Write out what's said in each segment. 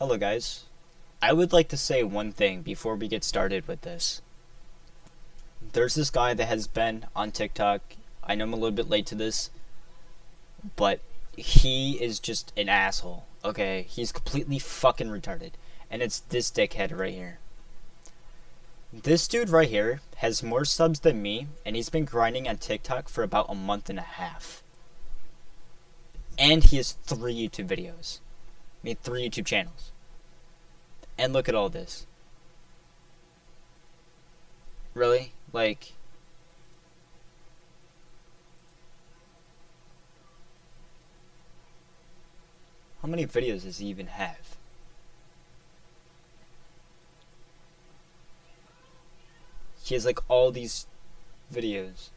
Hello, guys. I would like to say one thing before we get started with this. There's this guy that has been on TikTok. I know I'm a little bit late to this, but he is just an asshole. Okay, he's completely fucking retarded. And it's this dickhead right here. This dude right here has more subs than me, and he's been grinding on TikTok for about a month and a half. And he has three YouTube videos. Mean, three YouTube channels. And look at all this. Really? Like. How many videos does he even have? He has like all these videos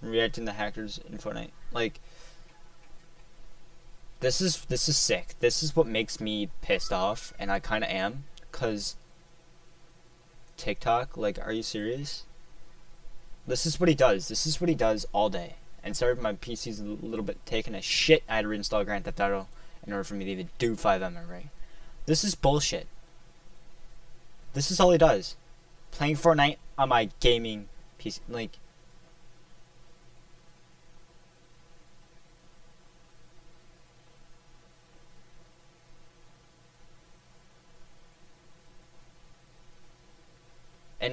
reacting to hackers in Fortnite. Like this is this is sick. This is what makes me pissed off, and I kind of am, cause TikTok. Like, are you serious? This is what he does. This is what he does all day. And sorry my PC's a little bit taking a shit. I had to reinstall Grand Theft Auto in order for me to even do FiveM right. This is bullshit. This is all he does. Playing Fortnite on my gaming PC. Like,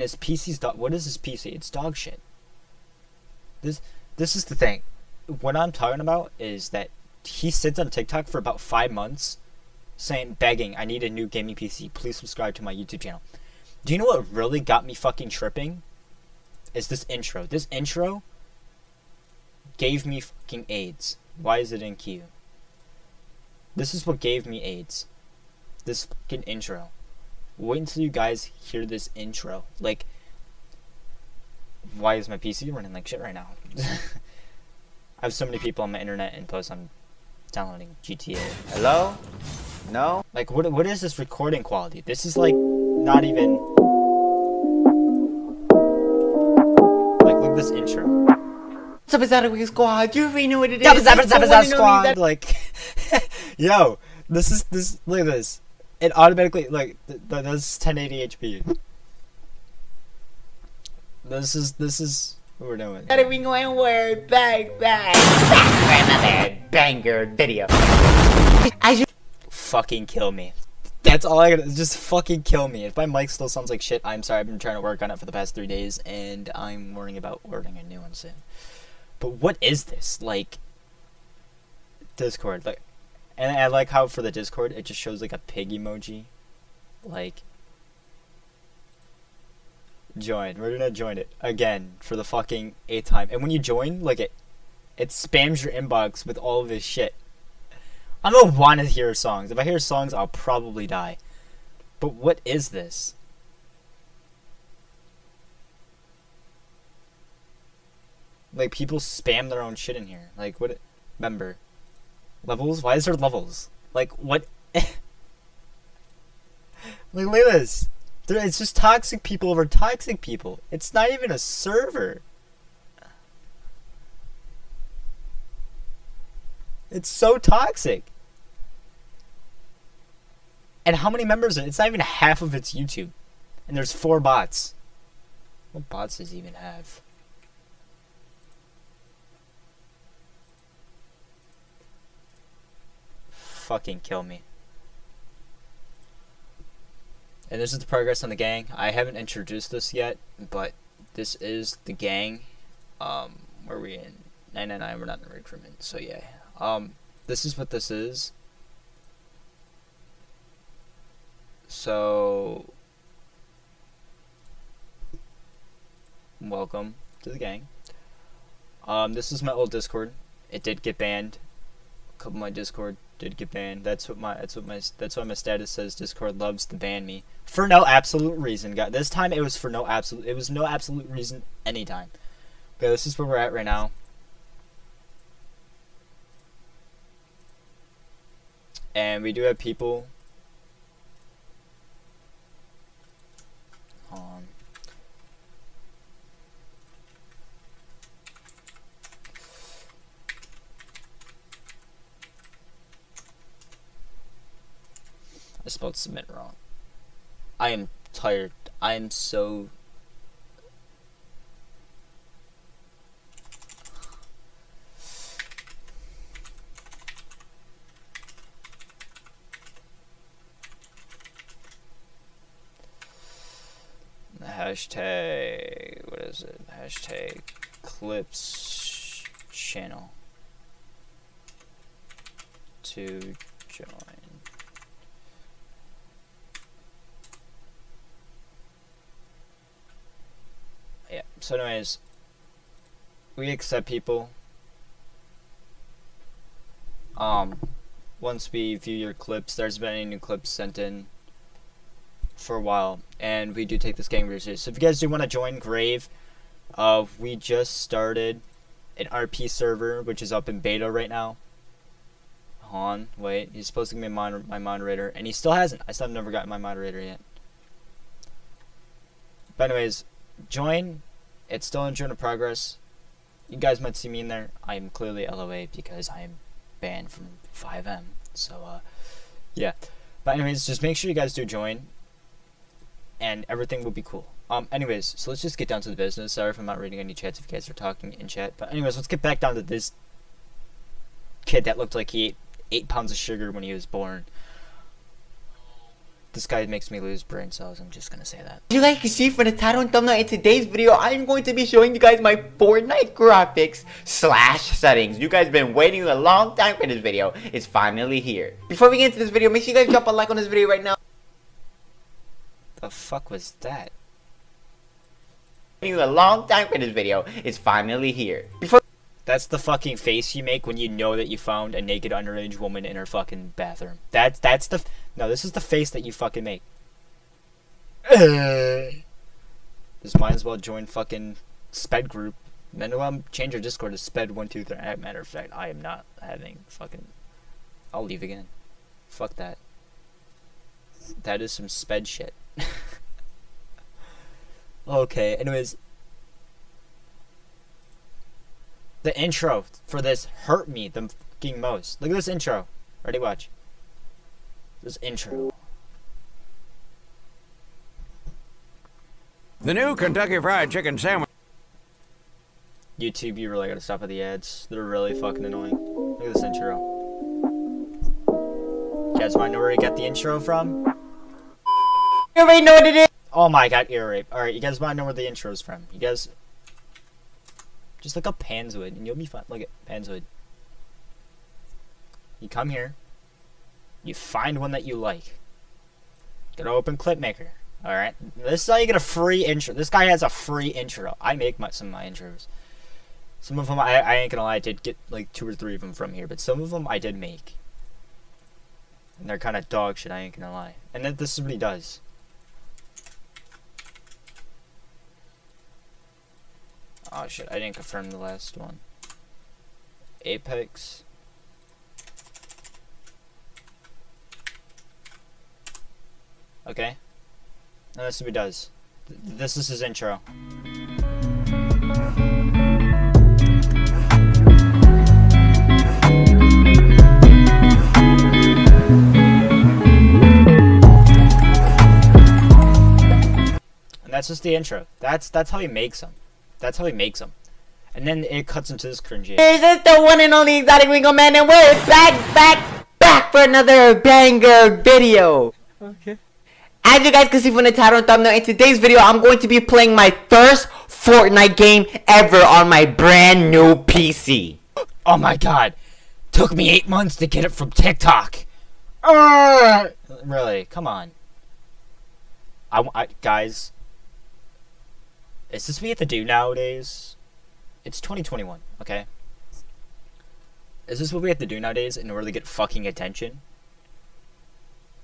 his PC's dog. What is his PC? It's dog shit. This this is the thing. What I'm talking about is that he sits on TikTok for about five months, saying, begging, "I need a new gaming PC. Please subscribe to my YouTube channel." Do you know what really got me fucking tripping? Is this intro? This intro gave me fucking AIDS. Why is it in queue? This is what gave me AIDS. This fucking intro wait until you guys hear this intro. Like, why is my PC running like shit right now? I have so many people on my internet, and plus I'm downloading GTA. Hello? No? Like, what what is this recording quality? This is like not even. Like, look at this intro. What's up, Zappa Squad? You already know what it is. Zappa Zappa Zappa Squad. Like, yo, this is this. Look at this it automatically like th- th- that's 1080 HP. This is this is what we're doing. Gotta be going word back back for another banger video. I should fucking kill me. That's all I gotta just fucking kill me. If my mic still sounds like shit, I'm sorry. I've been trying to work on it for the past three days, and I'm worrying about ordering a new one soon. But what is this? Like Discord. Like and I like how for the Discord it just shows like a pig emoji. Like join. We're gonna join it again for the fucking eighth time. And when you join, like it it spams your inbox with all of this shit. I don't want to hear songs. If I hear songs, I'll probably die. But what is this? Like people spam their own shit in here. Like what? Member. Levels? Why is there levels? Like, what? like, look at this. It's just toxic people over toxic people. It's not even a server. It's so toxic. And how many members? It's not even half of its YouTube. And there's four bots. What bots does it even have? Fucking kill me. And this is the progress on the gang. I haven't introduced this yet, but this is the gang. Um, where we in 999? We're not in recruitment, so yeah. Um, this is what this is. So, welcome to the gang. Um, this is my old Discord. It did get banned. A couple of my Discord did get banned. That's what my that's what my that's why my status says Discord loves to ban me for no absolute reason. God, this time it was for no absolute it was no absolute reason anytime. But this is where we're at right now. And we do have people on I spelled submit wrong. I am tired. I am so. Hashtag. What is it? Hashtag clips channel to join. Yeah, so anyways, we accept people. Um, once we view your clips, there's been any new clips sent in for a while, and we do take this game very serious. So if you guys do want to join Grave, uh, we just started an RP server, which is up in beta right now. Han, wait, he's supposed to be my, moder my moderator, and he still hasn't. I still have never gotten my moderator yet. But anyways, join. It's still in journal progress. You guys might see me in there. I am clearly LOA because I am banned from FiveM. So, uh, yeah. But anyways, just make sure you guys do join, and everything will be cool. Um, anyways, so let's just get down to the business. Sorry if I'm not reading any chats if you guys are talking in chat. But anyways, let's get back down to this kid that looked like he ate eight pounds of sugar when he was born. This guy makes me lose brain cells, I'm just gonna say that. You guys can see from the title and thumbnail in today's video, I'm going to be showing you guys my Fortnite graphics slash settings. You guys been waiting a long time for this video. It's finally here. Before we get into this video, make sure you guys drop a like on this video right now. The fuck was that? Waiting a long time for this video. It's finally here. Before That's the fucking face you make when you know that you found a naked underage woman in her fucking bathroom. That's that's the no. This is the face that you fucking make. Just might as well join fucking Sped group. Then well, change your Discord to Sped one two three. Matter of fact, I am not having fucking. I'll leave again. Fuck that. That is some Sped shit. okay. Anyways, the intro for this hurt me the fucking most. Look at this intro. Ready? Watch. This intro. The new Kentucky Fried Chicken Sandwich. YouTube, you really gotta stop with the ads. They're really fucking annoying. Look at this intro. You guys wanna know where he got the intro from? you already know what it is. Oh my god, ear rape. Alright, you guys wanna know where the intro's from? You guys. Just look up Panzoid and you'll be fine. Look at Panzoid. You come here. You find one that you like. Go to open clip maker. Alright? This is how you get a free intro. This guy has a free intro. I make my, some of my intros. Some of them, I, I ain't gonna lie, I did get like two or three of them from here, but some of them I did make. And they're kind of dog shit, I ain't gonna lie. And then this is what he does. Oh shit, I didn't confirm the last one. Apex. Okay. And this is what he does. This is his intro. And that's just the intro. That's that's how he makes them. That's how he makes them. And then it cuts into this cringy. Is it the one and only exotic Lingo Man and we're back, back, back for another banger video. Okay. As you guys can see from the title and thumbnail, in today's video, I'm going to be playing my first Fortnite game ever on my brand new PC. Oh my god. Took me eight months to get it from TikTok. Arrgh! Really? Come on. I, I guys. Is this what we have to do nowadays? It's 2021, okay? Is this what we have to do nowadays in order to get fucking attention?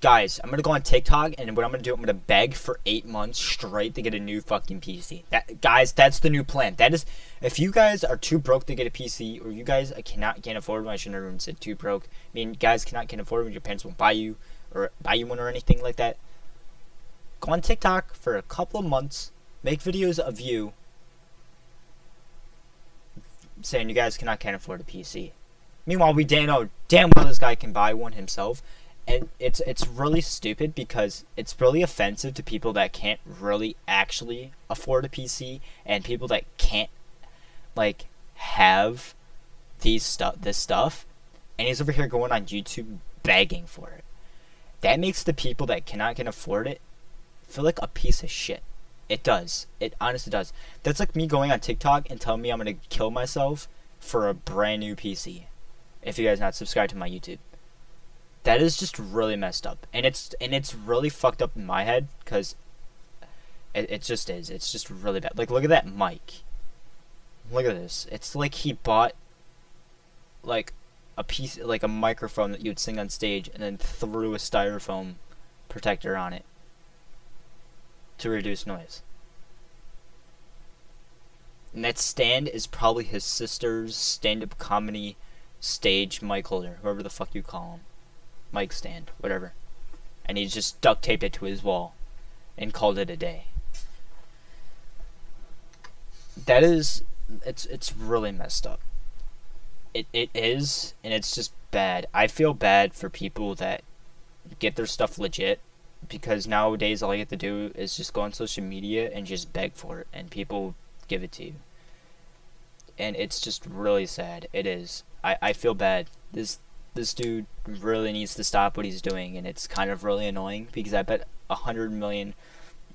Guys, I'm gonna go on TikTok and what I'm gonna do, I'm gonna beg for eight months straight to get a new fucking PC. That guys, that's the new plan. That is, if you guys are too broke to get a PC, or you guys cannot can't afford one, I shouldn't have even said too broke. I mean, guys cannot can afford one, your parents won't buy you or buy you one or anything like that. Go on TikTok for a couple of months, make videos of you saying you guys cannot can't afford a PC. Meanwhile, we damn know oh, damn well this guy can buy one himself and it's it's really stupid because it's really offensive to people that can't really actually afford a PC and people that can't like have these stuff this stuff and he's over here going on YouTube begging for it. That makes the people that cannot can afford it feel like a piece of shit. It does. It honestly does. That's like me going on TikTok and telling me I'm gonna kill myself for a brand new PC. If you guys not subscribed to my YouTube, that is just really messed up, and it's and it's really fucked up in my head because it, it just is. It's just really bad. Like look at that mic. Look at this. It's like he bought like a piece like a microphone that you'd sing on stage and then threw a styrofoam protector on it to reduce noise. And that stand is probably his sister's stand-up comedy stage mic holder, whoever the fuck you call him. Mic stand, whatever. And he just duct taped it to his wall and called it a day. That is it's it's really messed up. It it is and it's just bad. I feel bad for people that get their stuff legit because nowadays all you have to do is just go on social media and just beg for it and people give it to you. And it's just really sad. It is. I, I feel bad. This this dude really needs to stop what he's doing and it's kind of really annoying because I bet a hundred million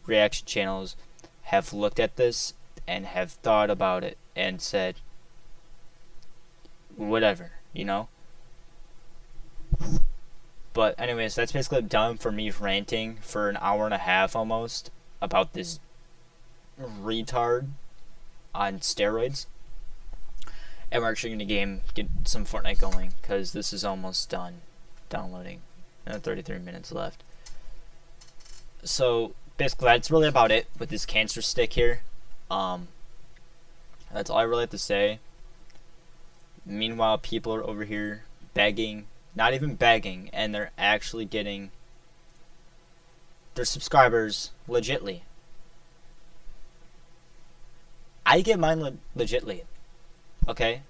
reaction channels have looked at this and have thought about it and said whatever, you know? But anyways, that's basically done for me ranting for an hour and a half almost about this retard on steroids. And we're actually going to game get some Fortnite going because this is almost done downloading. And 33 minutes left. So basically, that's really about it with this cancer stick here. Um, that's all I really have to say. Meanwhile, people are over here begging, not even begging, and they're actually getting their subscribers legitly. I get mine le- legitly. Okay?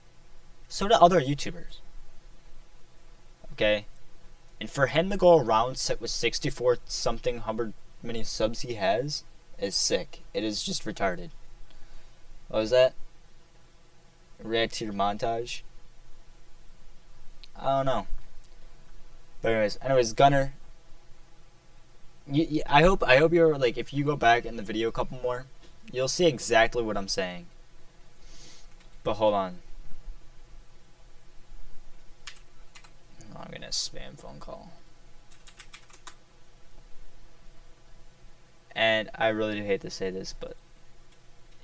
So do other YouTubers. Okay? And for him to go around set with 64 something hundred many subs he has is sick. It is just retarded. What was that? React to your montage? I don't know. But anyways, anyways, Gunner. You, you, I hope I hope you're like if you go back in the video a couple more, you'll see exactly what I'm saying. But hold on. Oh, I'm gonna spam phone call. And I really do hate to say this, but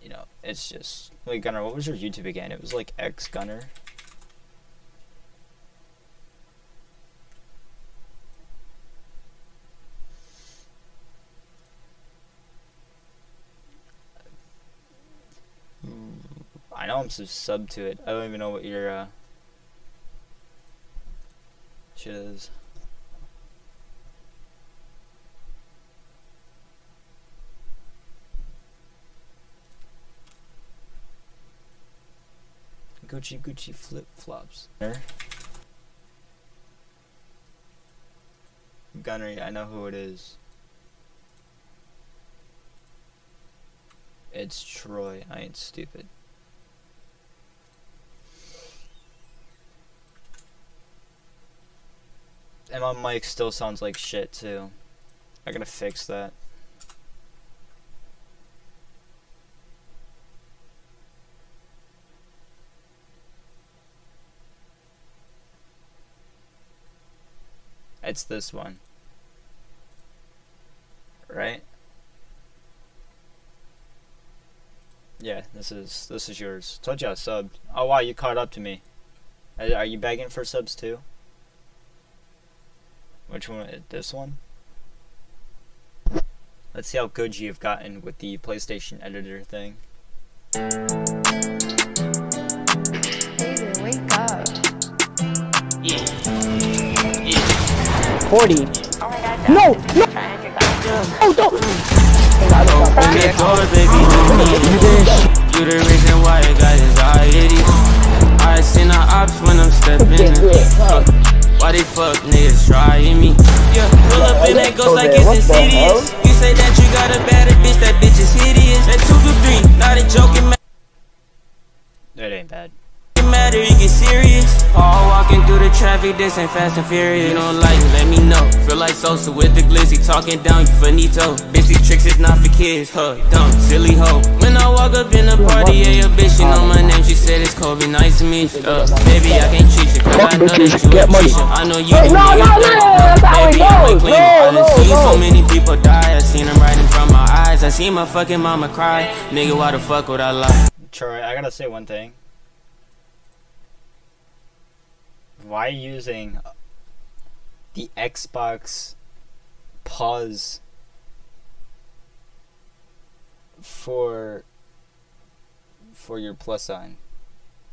you know, it's just like Gunner. What was your YouTube again? It was like X Gunner. I know I'm so sub to it. I don't even know what your uh, shit is. Gucci Gucci flip flops. Gunnery, I know who it is. It's Troy. I ain't stupid. And my mic still sounds like shit too. I gotta fix that. It's this one. Right? Yeah, this is this is yours. Told you I subbed. Oh wow, you caught up to me. Are you begging for subs too? Which one? This one? Let's see how good you've gotten with the PlayStation editor thing. David, wake up. Yeah. Yeah. 40. Oh my god, No, no, Oh, don't. Open the door, baby, let me in. You the reason why I got anxiety. I seen the ops when I'm stepping in. Why they fuck niggas trying me? Yeah, pull up in that ghost like it's What the hell? insidious. You say that you got a better bitch, that bitch is hideous. That two to three, not a joking matter. It ain't bad. matter, you get serious. All walking through the traffic, this ain't fast and furious. You don't like, let me know. Feel like Sosa with the glizzy, talking down, you finito. Bitch, these tricks is not for kids, huh? Dumb, silly hoe. When I walk up in the party, yeah, your bitch, she know my name. She said it's Kobe, nice to meet you. Uh, baby, I can't cheat you, cause I know that you a Get money. teacher. I know you Hey, do no, niggas no, no, better. no, that's how it Baby, I might goes. claim it. No, I done no, seen no. so many people die. I seen them right in front of my eyes. I seen my fucking mama cry. Nigga, why the fuck would I lie? Troy, I gotta say one thing. Why using the Xbox pause for for your plus sign?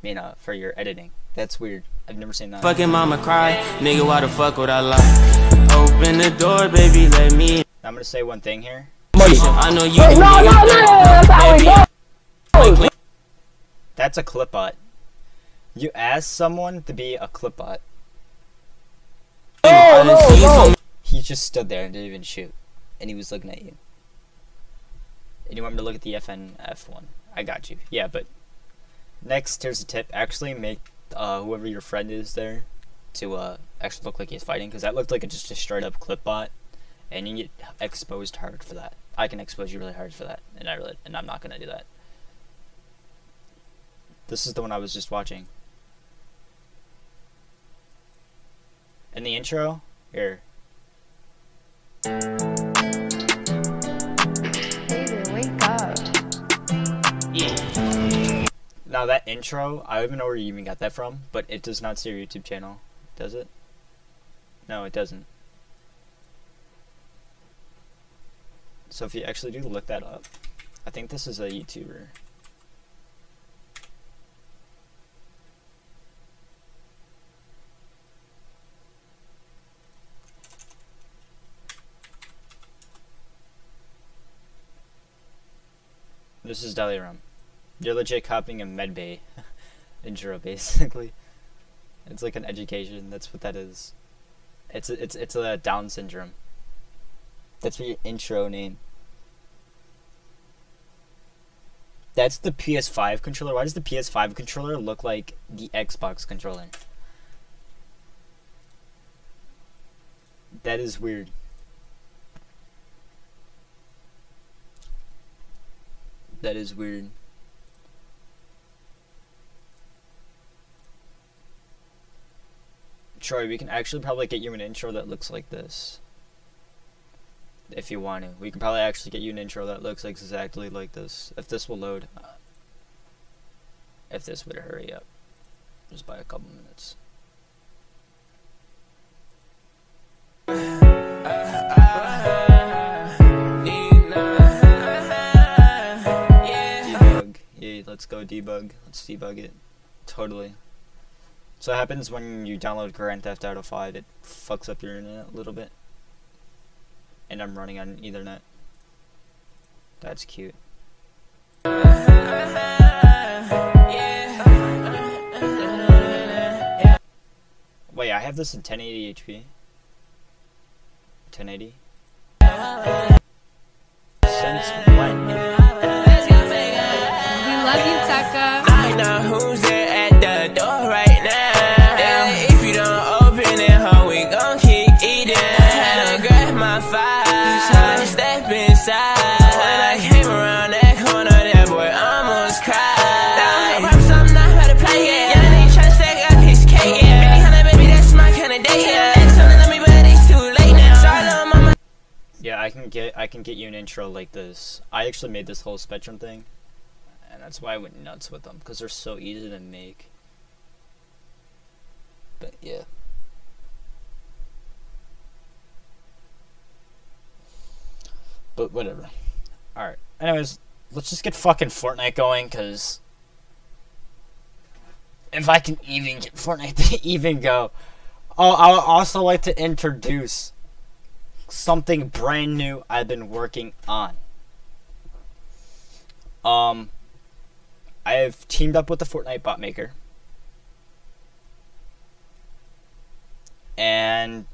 I mean, uh, for your editing. That's weird. I've never seen that. Fucking mama cry, nigga, why the fuck would I lie? Open the door, baby, let me in. I'm gonna say one thing here. I know you Hey, do no, no, niggas no, better. that's how it Baby, goes. I claim That's a clipbot. You ask someone to be a clipbot. Done no, no. He just stood there and didn't even shoot. And he was looking at you. And you want me to look at the FNF one? I got you. Yeah, but next, here's a tip. Actually make uh, whoever your friend is there to uh, actually look like he's fighting. Because that looked like a, just a straight up clip bot. And you get exposed hard for that. I can expose you really hard for that. And, I really, and I'm not going to do that. This is the one I was just watching. In the intro, here, Baby, wake up. Now that intro, I don't even know where you even got that from, but it does not say your YouTube channel, does it? No, it doesn't. So if you actually do look that up, I think this is a YouTuber. This is Delirum. You're legit copying a medbay intro, basically. It's like an education. That's what that is. It's a, it's it's a Down syndrome. That's your intro name. That's the PS5 controller. Why does the PS5 controller look like the Xbox controller? That is weird. That is weird. Troy, we can actually probably get you an intro that looks like this. If you want to. We can probably actually get you an intro that looks exactly like this. If this will load. Uh, if this would hurry up. Just by a couple minutes. let's go debug. Let's debug it. Totally. So it happens when you download Grand Theft Auto 5, it fucks up your internet a little bit. And I'm running on Ethernet. That's cute. Wait, I have this in 1080 HP. 1080? Since when? Can get I can get you an intro like this. I actually made this whole Spectrum thing, and that's why I went nuts with them because they're so easy to make. But yeah. But whatever. All right. Anyways, let's just get fucking Fortnite going because if I can even get Fortnite to even go. Oh, I would also like to introduce something brand new I've been working on. Um, I have teamed up with the Fortnite bot maker, and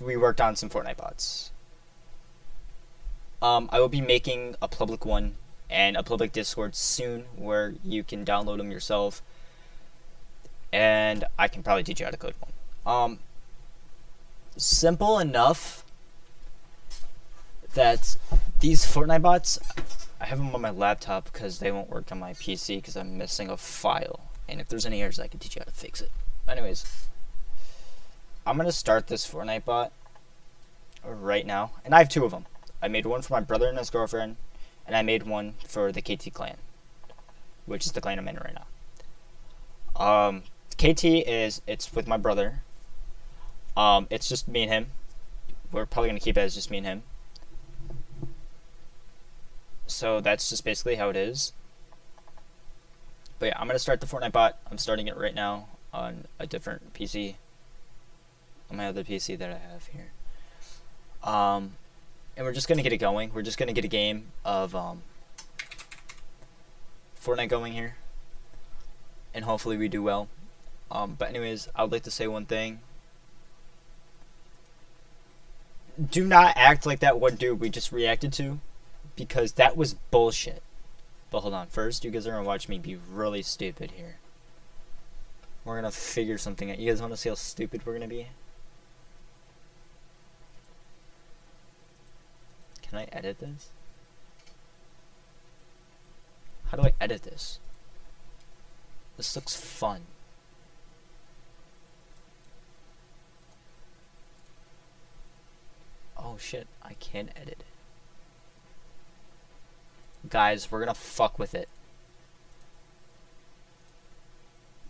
we worked on some Fortnite bots. Um, I will be making a public one and a public Discord soon where you can download them yourself, and I can probably teach you how to code one. Um, simple enough that these Fortnite bots, I have them on my laptop because they won't work on my PC because I'm missing a file. And if there's any errors, I can teach you how to fix it. Anyways, I'm gonna start this Fortnite bot right now, and I have two of them. I made one for my brother and his girlfriend, and I made one for the KT clan, which is the clan I'm in right now. Um, KT is it's with my brother. Um, it's just me and him. We're probably gonna keep it as just me and him. So that's just basically how it is. But yeah, I'm gonna start the Fortnite bot. I'm starting it right now on a different PC. On my other PC that I have here. Um, and we're just gonna get it going. We're just gonna get a game of um, Fortnite going here, and hopefully we do well. Um, but anyways, I would like to say one thing. Do not act like that one dude we just reacted to, because that was bullshit. But hold on, first you guys are gonna watch me be really stupid here. We're gonna figure something out. You guys wanna see how stupid we're gonna be? Can I edit this? How do I edit this? This looks fun. Oh shit, I can't edit it. Guys, we're gonna fuck with it.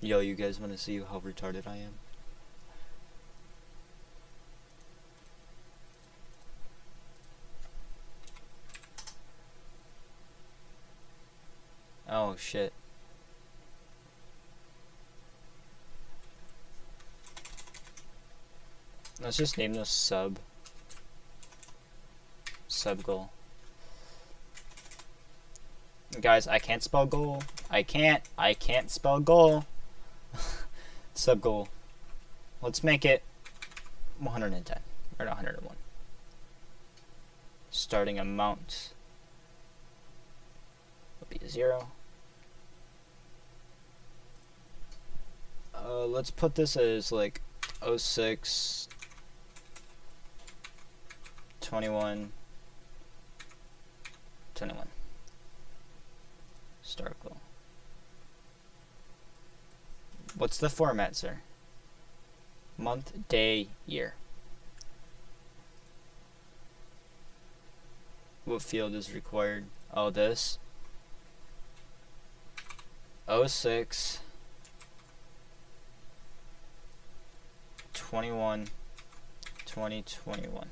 Yo, you guys wanna see how retarded I am? Oh shit. Let's just name this sub. Sub goal. Guys, I can't spell goal. I can't. I can't spell goal. sub goal. Let's make it 110 or 101. Starting amount will be a zero. Uh, let's put this as like 06 21 21 goal what's the format sir? Month day year? What field is required? Oh this 06 21 2021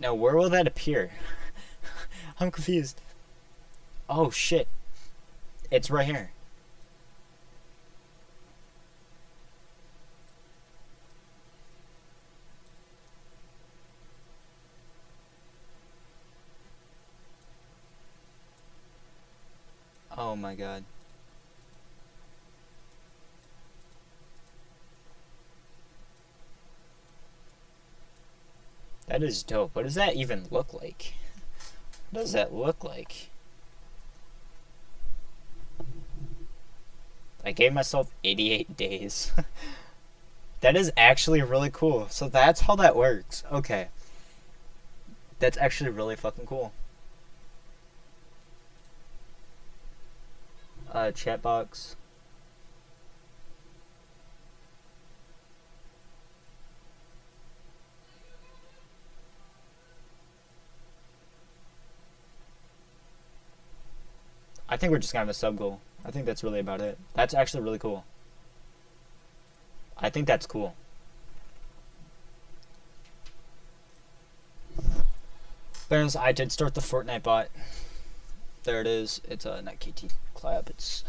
Now, where will that appear? I'm confused. Oh, shit. It's right here. Oh my god. That is dope. What does that even look like? What does that look like? I gave myself 88 days. that is actually really cool. So that's how that works. Okay. That's actually really fucking cool. Uh, chat box. I think we're just gonna have a sub goal. I think that's really about it. That's actually really cool. I think that's cool. Barons, I did start the Fortnite bot. There it is. It's uh, not KT Clap. It's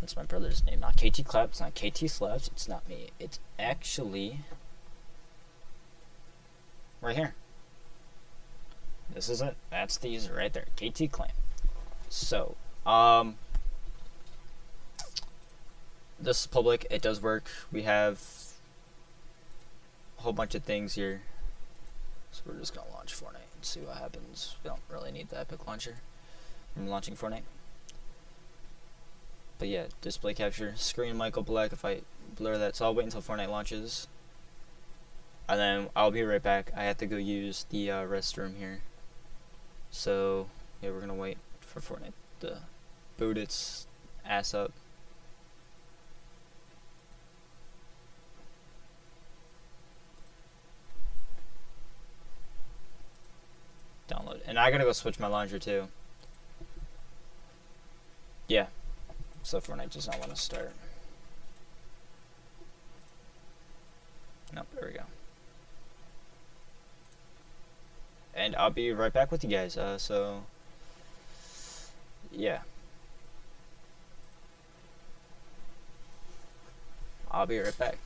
that's my brother's name. Not KT Clap. It's not KT Slaps. It's not me. It's actually right here. This is it. That's the user right there. KT Clan. So, um, this is public. It does work. We have a whole bunch of things here. So we're just gonna launch Fortnite and see what happens. We don't really need the Epic launcher. I'm launching Fortnite. But yeah, display capture, screen Michael Black if I blur that. So I'll wait until Fortnite launches. And then I'll be right back. I have to go use the uh, restroom here. So yeah, we're gonna wait for Fortnite to boot its ass up. Download. And I gotta go switch my launcher too. Yeah. So Fortnite does not want to start. Nope, there we go. And I'll be right back with you guys. Uh, so, yeah. I'll be right back.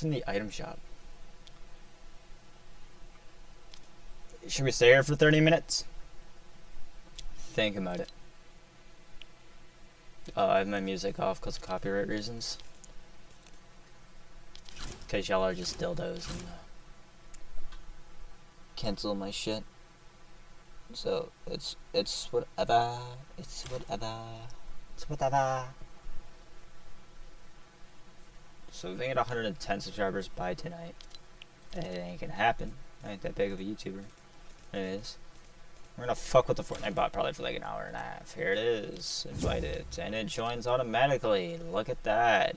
What's in the item shop? Should we stay here for 30 minutes? Think about it. Oh, I have my music off because of copyright reasons. Because y'all are just dildos and uh, cancel my shit. So it's it's whatever. It's whatever. It's whatever. So if they get 110 subscribers by tonight, it ain't gonna happen. I ain't that big of a YouTuber. It is. We're gonna fuck with the Fortnite bot probably for like an hour and a half. Here it is. Invite it. And it joins automatically. Look at that.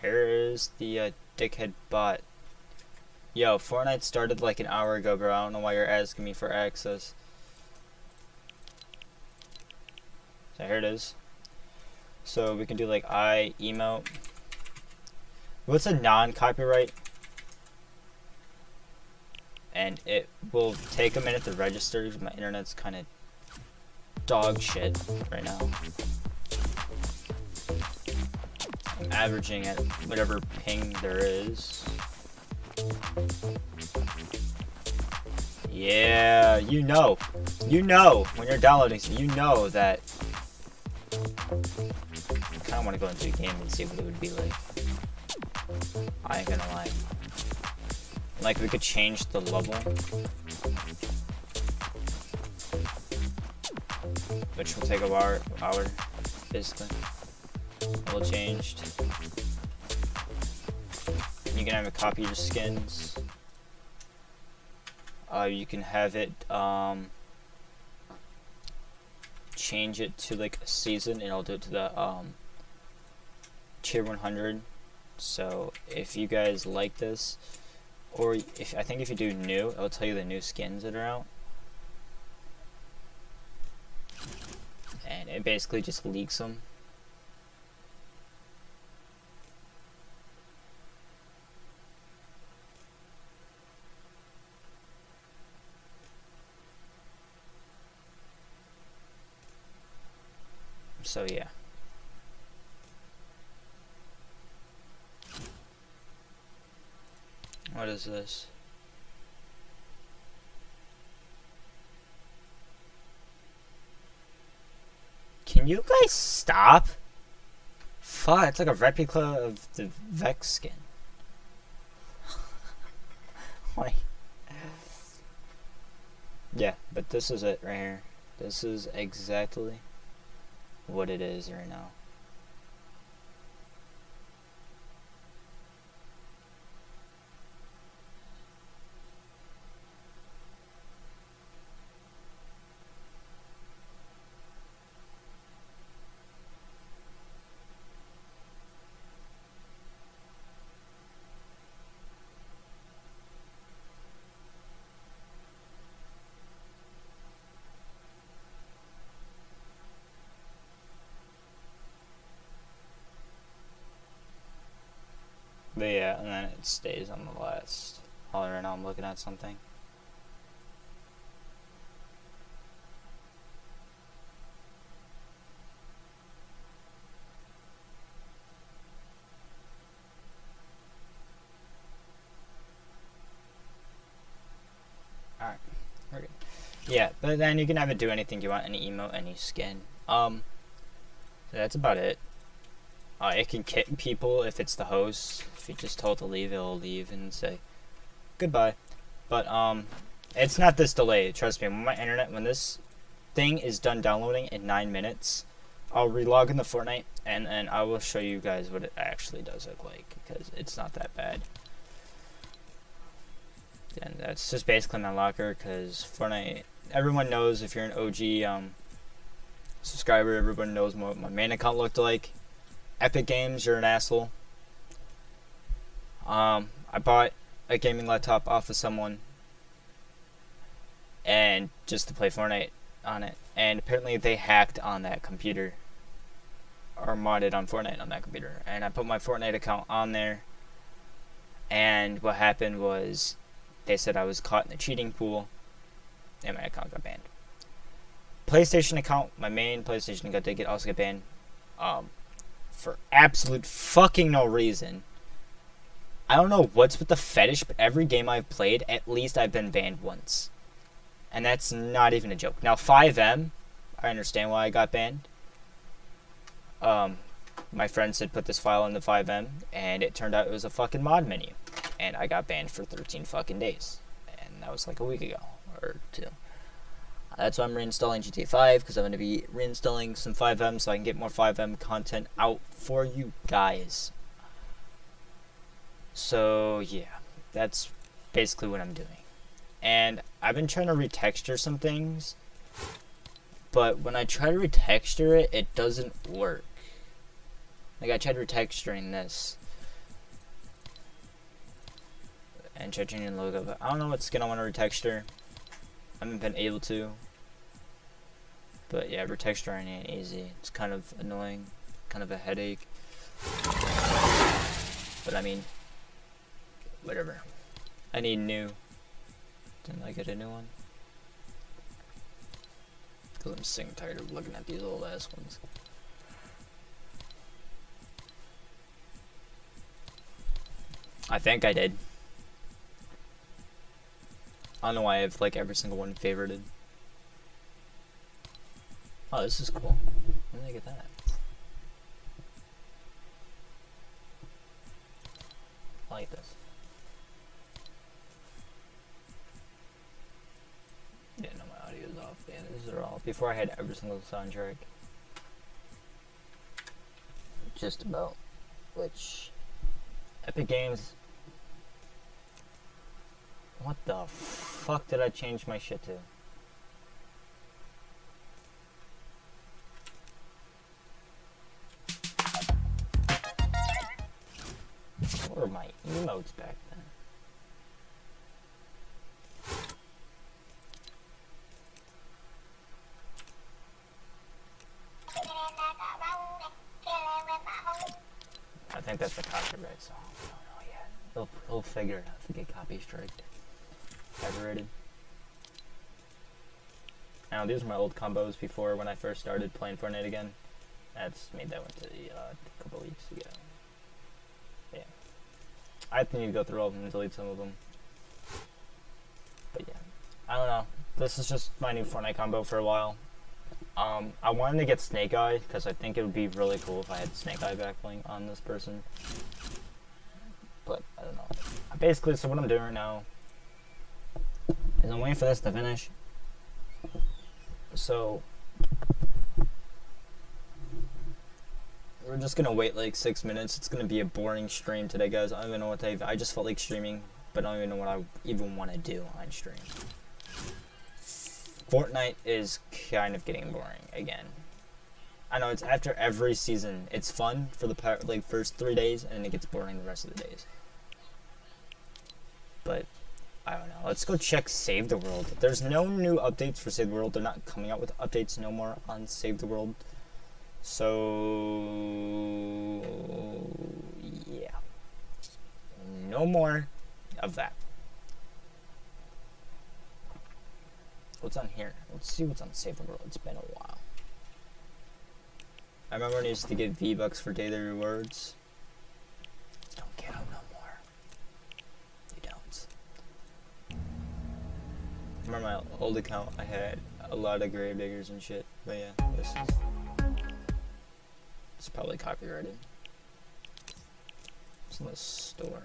Here is the uh, dickhead bot. Yo, Fortnite started like an hour ago, bro. I don't know why you're asking me for access. So here it is. So we can do like I emote. What's a non-copyright? And it will take a minute to register. 'cause My internet's kind of dog shit right now. I'm averaging at whatever ping there is. Yeah, you know. You know when you're downloading, you know that. I kind of want to go into a game and see what it would be like. I ain't gonna lie. Like, we could change the level. Which will take a hour, hour basically. Level changed. You can have a copy of your skins. Uh, you can have it um, change it to like season, and I'll do it to the um, tier 100. So if you guys like this, or if I think if you do new, it'll tell you the new skins that are out. And it basically just leaks them. So yeah. What is this? Can you guys stop? Fuck, it's like a replica of the Vex skin. Why? Yeah, but this is it right here. This is exactly what it is right now. But yeah, and then it stays on the last. On, right now I'm looking at something. Alright. Yeah, but then you can have it do anything you want, any emote, any skin. Um, so that's about it. Uh, it can kick people if it's the host. If you just told to leave, it'll leave and say goodbye. But um, it's not this delay. Trust me. When my internet, when this thing is done downloading in nine minutes, I'll relog in the Fortnite and and I will show you guys what it actually does look like because it's not that bad. And that's just basically my locker because Fortnite. Everyone knows if you're an OG um, subscriber, everyone knows what my main account looked like. Epic Games, you're an asshole. Um, I bought a gaming laptop off of someone and just to play Fortnite on it. And apparently they hacked on that computer or modded on Fortnite on that computer. And I put my Fortnite account on there. And what happened was they said I was caught in the cheating pool. and my account got banned. PlayStation account, my main PlayStation account did get also get banned, um, for absolute fucking no reason. I don't know what's with the fetish, but every game I've played, at least I've been banned once, and that's not even a joke. Now FiveM, I understand why I got banned. Um, my friend said put this file in the FiveM, and it turned out it was a fucking mod menu, and I got banned for 13 fucking days, and that was like a week ago or two. Uh, that's why I'm reinstalling GTA 5 because I'm going to be reinstalling some FiveM so I can get more FiveM content out for you guys. So yeah, that's basically what I'm doing. And I've been trying to retexture some things, but when I try to retexture it, it doesn't work. Like I tried retexturing this. And changing the logo, but I don't know what skin I want to retexture. I haven't been able to. But yeah, retexturing ain't easy. It's kind of annoying, kind of a headache. But I mean, whatever. I need new. Didn't I get a new one? Cause I'm sick and tired of looking at these old ass ones. I think I did. I don't know why I have like every single one favorited. Oh, this is cool. When did I get that? I like this. Yeah, no, my audio's off. Yeah, these are all. Before I had every single soundtrack. Just about. Which. Epic Games. What the fuck did I change my shit to? What were my emotes back then? I think that's a copyright song. I don't know yet. They'll, they'll figure it out if we get copy striked. Now these are my old combos before when I first started playing Fortnite again. That's made that one to the, uh, a couple weeks ago. Yeah. I need to go through all of them and delete some of them. But yeah. I don't know. This is just my new Fortnite combo for a while. Um, I wanted to get Snake Eye because I think it would be really cool if I had Snake Eye backbling on this person. But I don't know. Basically, so what I'm doing right now is I'm waiting for this to finish. So we're just gonna wait like six minutes. It's gonna be a boring stream today, guys. I don't even know what I. I just felt like streaming, but I don't even know what I even want to do on stream. Fortnite is kind of getting boring again. I know it's after every season. It's fun for the like first three days, and then it gets boring the rest of the days. But I don't know. Let's go check Save the World. There's no new updates for Save the World. They're not coming out with updates no more on Save the World. So yeah, no more of that. What's on here? Let's see what's on Save the World. It's been a while. I remember I used to get V Bucks for daily rewards. Don't get them no more. You don't. Remember my old account? I had a lot of grave diggers and shit. But yeah, this is. It's probably copyrighted. It's in the store.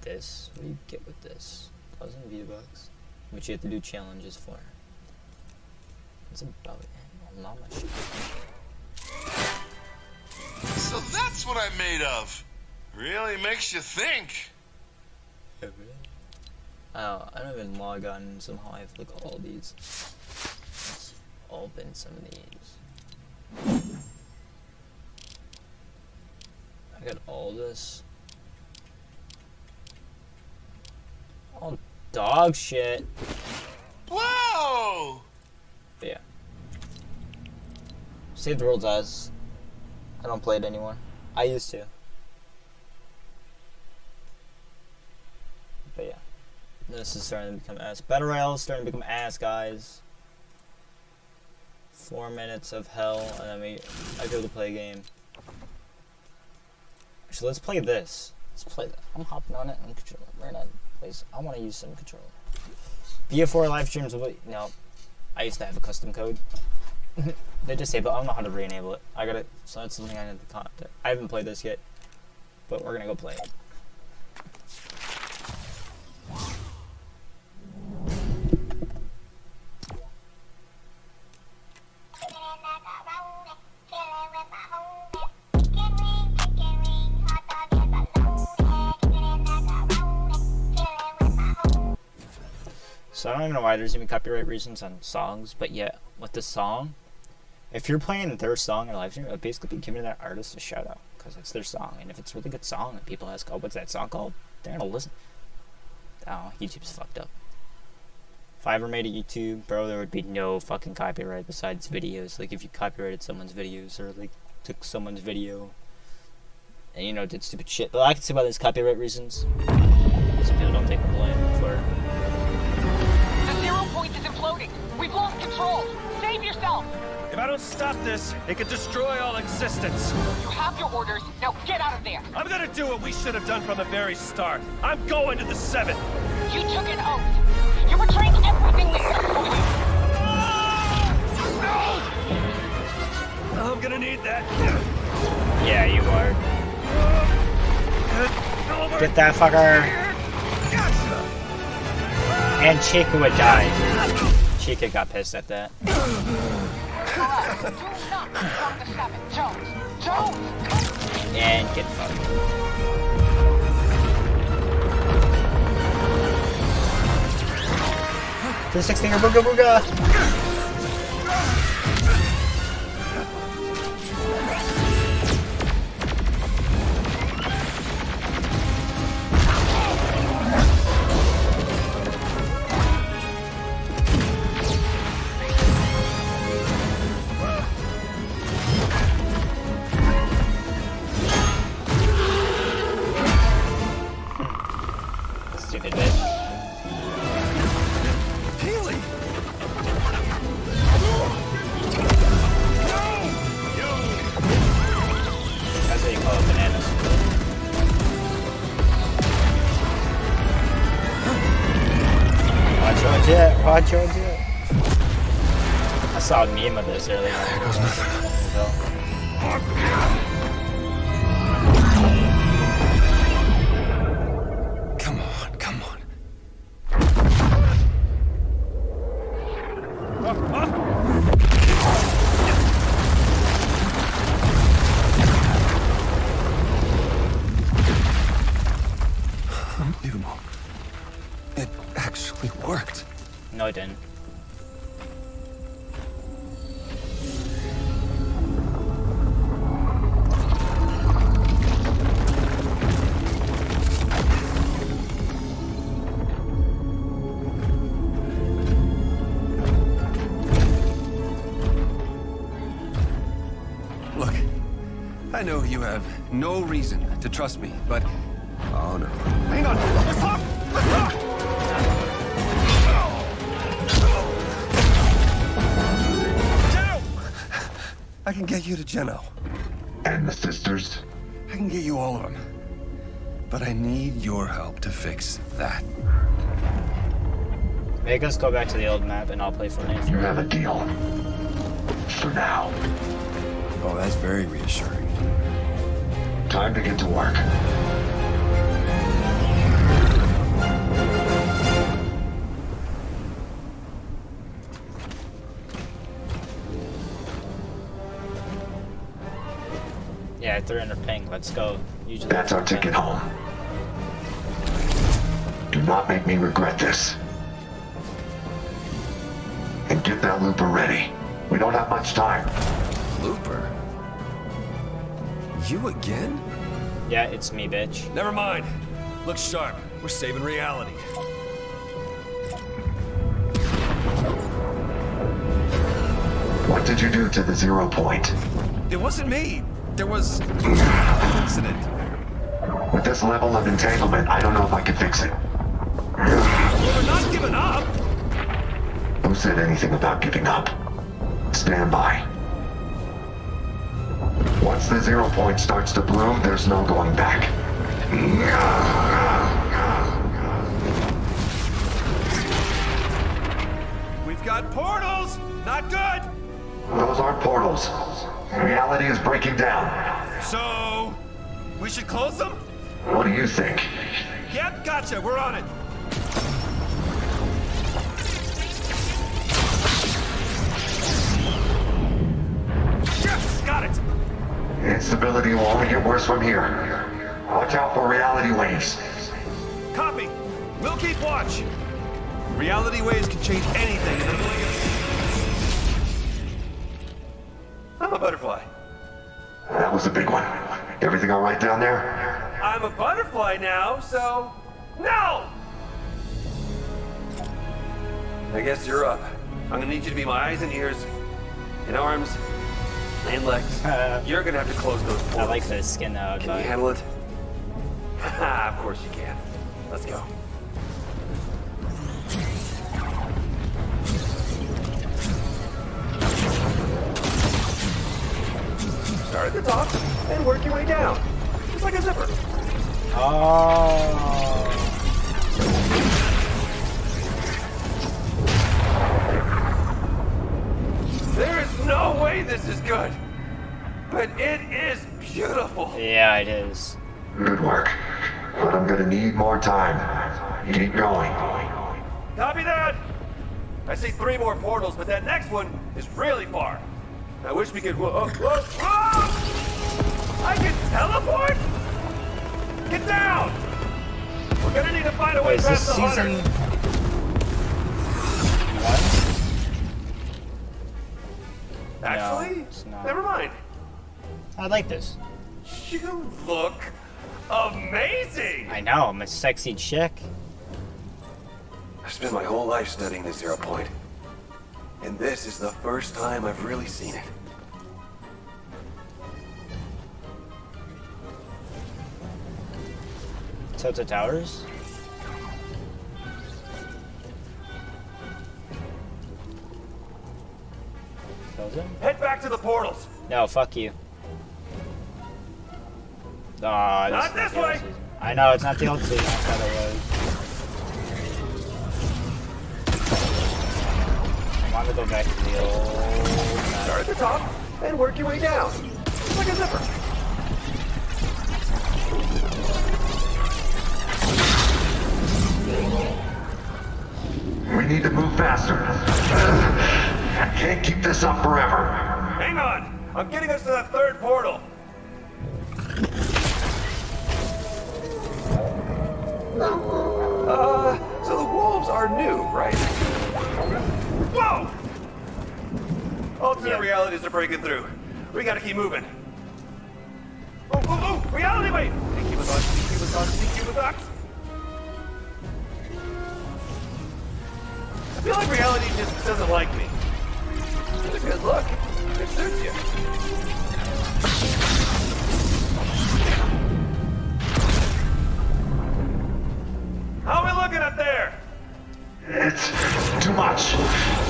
This. What do you get with this? Thousand V Bucks which you have to do challenges for. That's about it. Oh, mama shit. So that's what I'm made of. Really makes you think. Oh, I don't even log on. Somehow I have all these. Let's open some of these. I got all this. All dog shit. Whoa! But yeah. Save the World's Eyes. I don't play it anymore. I used to. But yeah. This is starting to become ass. Battle Royale is starting to become ass, guys. Four minutes of hell, and then we I go to play a game. Actually, let's play this. Let's play that. I'm hopping on it. I'm controlling. We're not place. I want to use some controller. BF4 live streams. No, I used to have a custom code. they disable. I don't know how to re-enable it. I got it. So that's something I need to contact. I haven't played this yet, but we're gonna go play it. So I don't even know why there's even copyright reasons on songs, but yet with the song, if you're playing their song in a live stream, it'll basically be giving that artist a shout out because it's their song, and if it's a really good song and people ask, "Oh, what's that song called?" They're gonna listen. Oh, YouTube's fucked up. If I ever made a YouTube, bro, there would be no fucking copyright besides videos. Like if you copyrighted someone's videos or like took someone's video and you know did stupid shit. But I can see why there's copyright reasons. Some people don't take the blame for. Control. Save yourself. If I don't stop this, it could destroy all existence. You have your orders. Now get out of there. I'm gonna do what we should have done from the very start. I'm going to the seven. You took an oath. You're betraying everything we've done for you. I'm gonna need that. Yeah, you are. Get that fucker. And Chica would die. Chica got pissed at that. And get fucked. The 16 or booga booga! A have no reason to trust me, but. Oh no. Hang on! Let's talk! Let's talk! Geno! I can get you to Geno. And the sisters? I can get you all of them. But I need your help to fix that. Make us go back to the old map and I'll play for Fortnite. You have a deal. For now. Oh, that's very reassuring. Time to get to work. Yeah, 300 ping. Let's go. Usually That's our ticket home. Do not make me regret this. And get that looper ready. We don't have much time. Looper? You again? Yeah, it's me, bitch. Never mind. Look sharp. We're saving reality. What did you do to the zero point? It wasn't me. There was an incident. With this level of entanglement, I don't know if I can fix it. I'm not giving up. Who said anything about giving up? Stand by. Once the zero point starts to bloom, there's no going back. We've got portals. Not good. Those aren't portals. Reality is breaking down. So, we should close them? What do you think? Yep, gotcha. We're on it. Instability will only get worse from here. Watch out for reality waves. Copy. We'll keep watch. Reality waves can change anything in the blink of... I'm a butterfly. That was a big one. Everything all right down there? I'm a butterfly now, so... No! I guess you're up. I'm gonna need you to be my eyes and ears, and arms, and Lex, You're gonna have to close those portals. I like the skin though. Can you handle it? of course you can. Let's go. Start at the top and work your way down. Just like a zipper. Oh. There is no way this is good. But it is beautiful. Yeah, it is. Good work. But I'm gonna need more time. Keep going. Copy that! I see three more portals, but that next one is really far. I wish we could. Whoa, whoa, whoa! I can teleport? Get down! We're gonna need to find a way Wait, is past this the season hunter. one? Actually, it's not. never mind. I like this. You look amazing! I know, I'm a sexy chick. I've spent my whole life studying the zero. And this is the first time I've really seen it. Tilted Towers? Kills him? Head back to the portals! No, fuck you. Ah, Aw, Not this way. season. I know, it's not the old season, I thought it was. I want to go back to the old map. Start at the top and work your way down. Just like a zipper. We need to move faster. I can't keep this up forever. Hang on! I'm getting us to that third portal. Uh, so the wolves are new, right? Whoa! Alternate realities are breaking through. We gotta keep moving. Oh, oh, oh! Reality wave! Sneaky with us, sneaky with us, sneaky with us. I feel like reality just doesn't like me. It's a good look. It suits you. How are we looking up there? It's too much.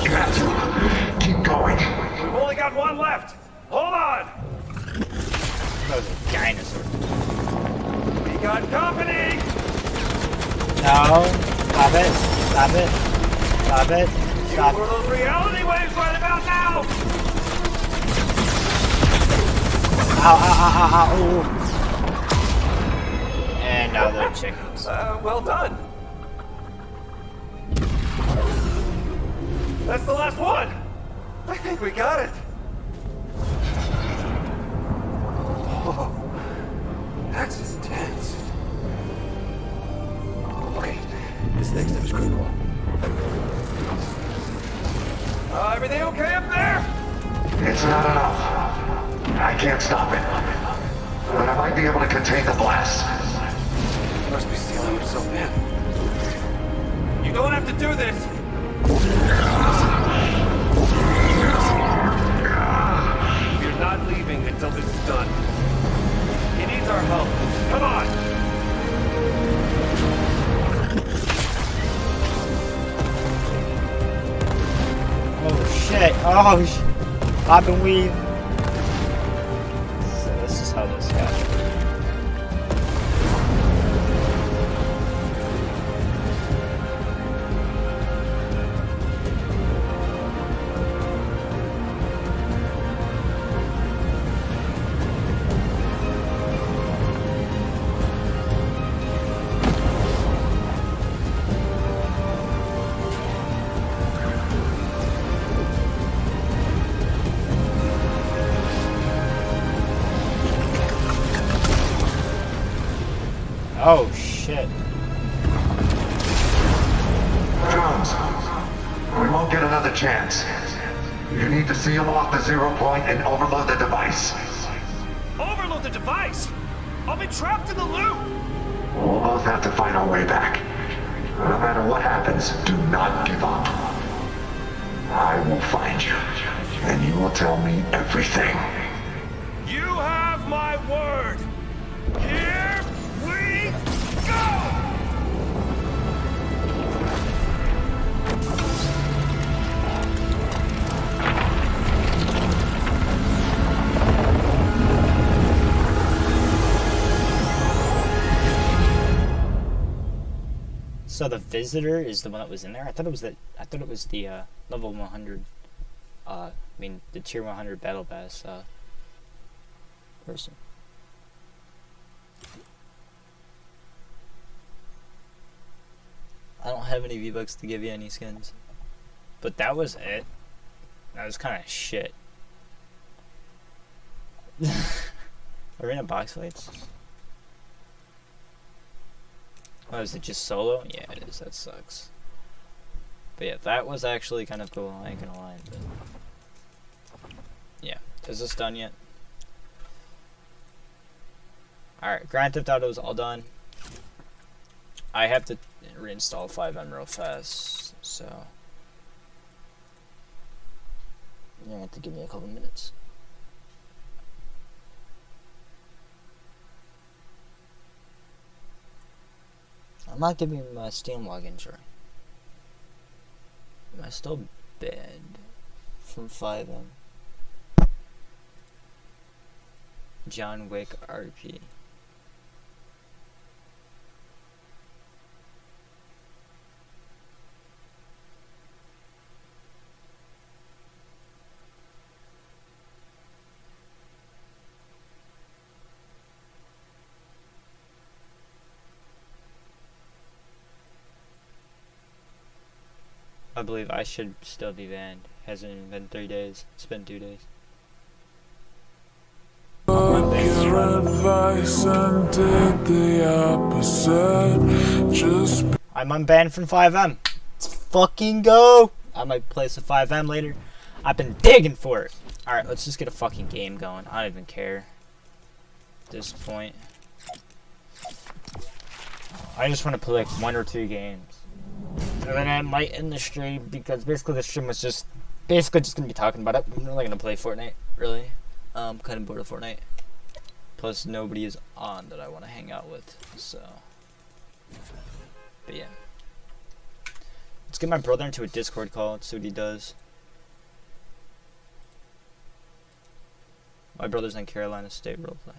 You have to keep going. We've only got one left. Hold on. That was a. We got company. No. Stop it. Stop it. Stop it. Stop. One of those reality waves right about now. Ow, ow, ow. And now the chickens. Uh, well done. That's the last one. I think we got it. Oh, that's intense. Okay, this next step is critical. Uh, everything okay up there? It's not enough. I can't stop it. But I might be able to contain the blast. You must be sealing yourself in. You don't have to do this! You're not leaving until this is done. He needs our help. Come on! Oh shit, oh sh I've been weaving visitor is the one that was in there. I thought it was the I thought it was the uh, level 100. Uh, I mean the tier 100 battle pass uh, person. I don't have any V bucks to give you any skins, but that was it. That was kind of shit. Arena box fights. Oh, is it just solo? Yeah, it is. That sucks. But yeah, that was actually kind of cool. I ain't gonna lie. But yeah, is this done yet? Alright, Grand Theft Auto is all done. I have to reinstall FiveM real fast, so you're gonna have to give me a couple minutes. I'm not giving you my Steam login, sure. Am I still banned from FiveM? John Wick RP. I believe I should still be banned. Hasn't even been three days. It's been two days. I'm unbanned from FiveM. Let's fucking go. I might play some FiveM later. I've been digging for it. Alright, let's just get a fucking game going. I don't even care. At this point. I just want to play like one or two games. And I might end the stream because basically the stream was just basically just gonna be talking about it. I'm really gonna play Fortnite, really. Um kind of bored of Fortnite. Plus nobody is on that I wanna hang out with, so But yeah. Let's get my brother into a Discord call, let's see what he does. My brother's in Carolina State roleplay.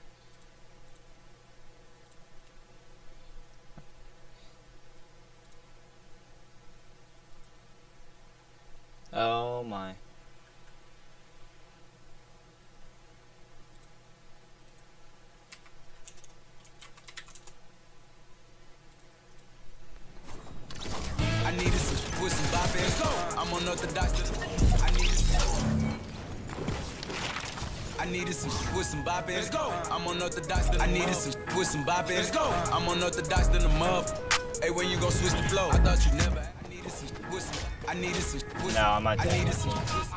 Oh my. I needed some with some bop Let's go. I'm unorthodox. I needed some. I needed some with some bop Let's go. I'm unorthodox. I needed some with some bop Let's go. I'm unorthodox than a muff. Hey, when you gon' switch the flow? I thought you never. I needed some with some. I needed some No, I'm not I doing needed that. some.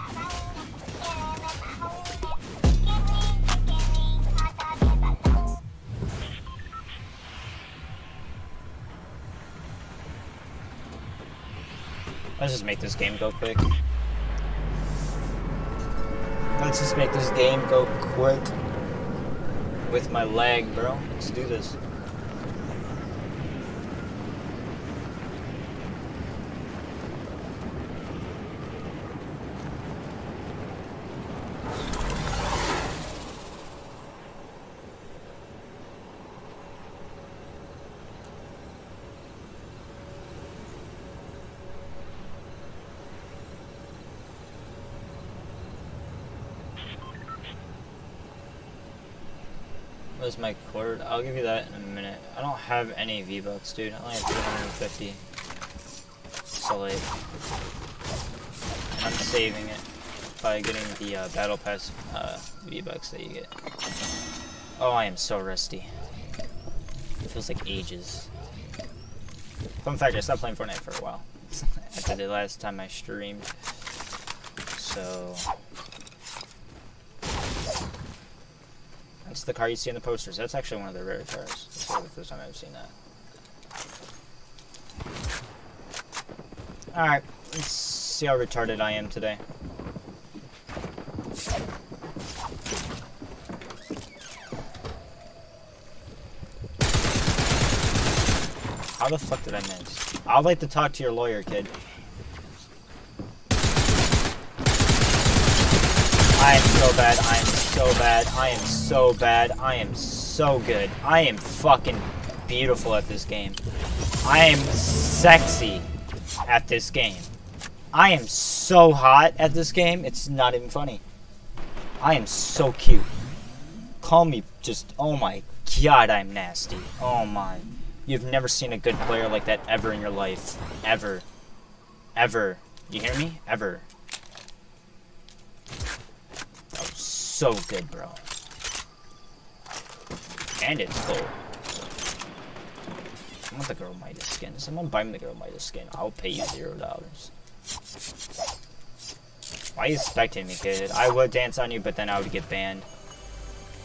Let's just make this game go quick. Let's just make this game go quick. With my leg, bro. Let's do this. My cord? I'll give you that in a minute. I don't have any V-Bucks, dude. I only have 250. So like, I'm saving it by getting the uh, Battle Pass uh, V-Bucks that you get. Oh, I am so rusty. It feels like ages. Fun fact, I stopped playing Fortnite for a while. After the last time I streamed. So... the car you see in the posters. That's actually one of the rare cars. That's the first time I've seen that. Alright, let's see how retarded I am today. How the fuck did I miss? I'd like to talk to your lawyer, kid. I am so bad. I am so bad. I am so bad. I am so good. I am fucking beautiful at this game. I am sexy at this game. I am so hot at this game, it's not even funny. I am so cute. Call me just, oh my god, I'm nasty. Oh my. You've never seen a good player like that ever in your life. Ever. Ever. You hear me? Ever. That was so good, bro. And it's gold. I want the girl Midas skin. Someone buy me the girl Midas skin. I'll pay you zero dollars. Why are you expecting me, kid? I would dance on you, but then I would get banned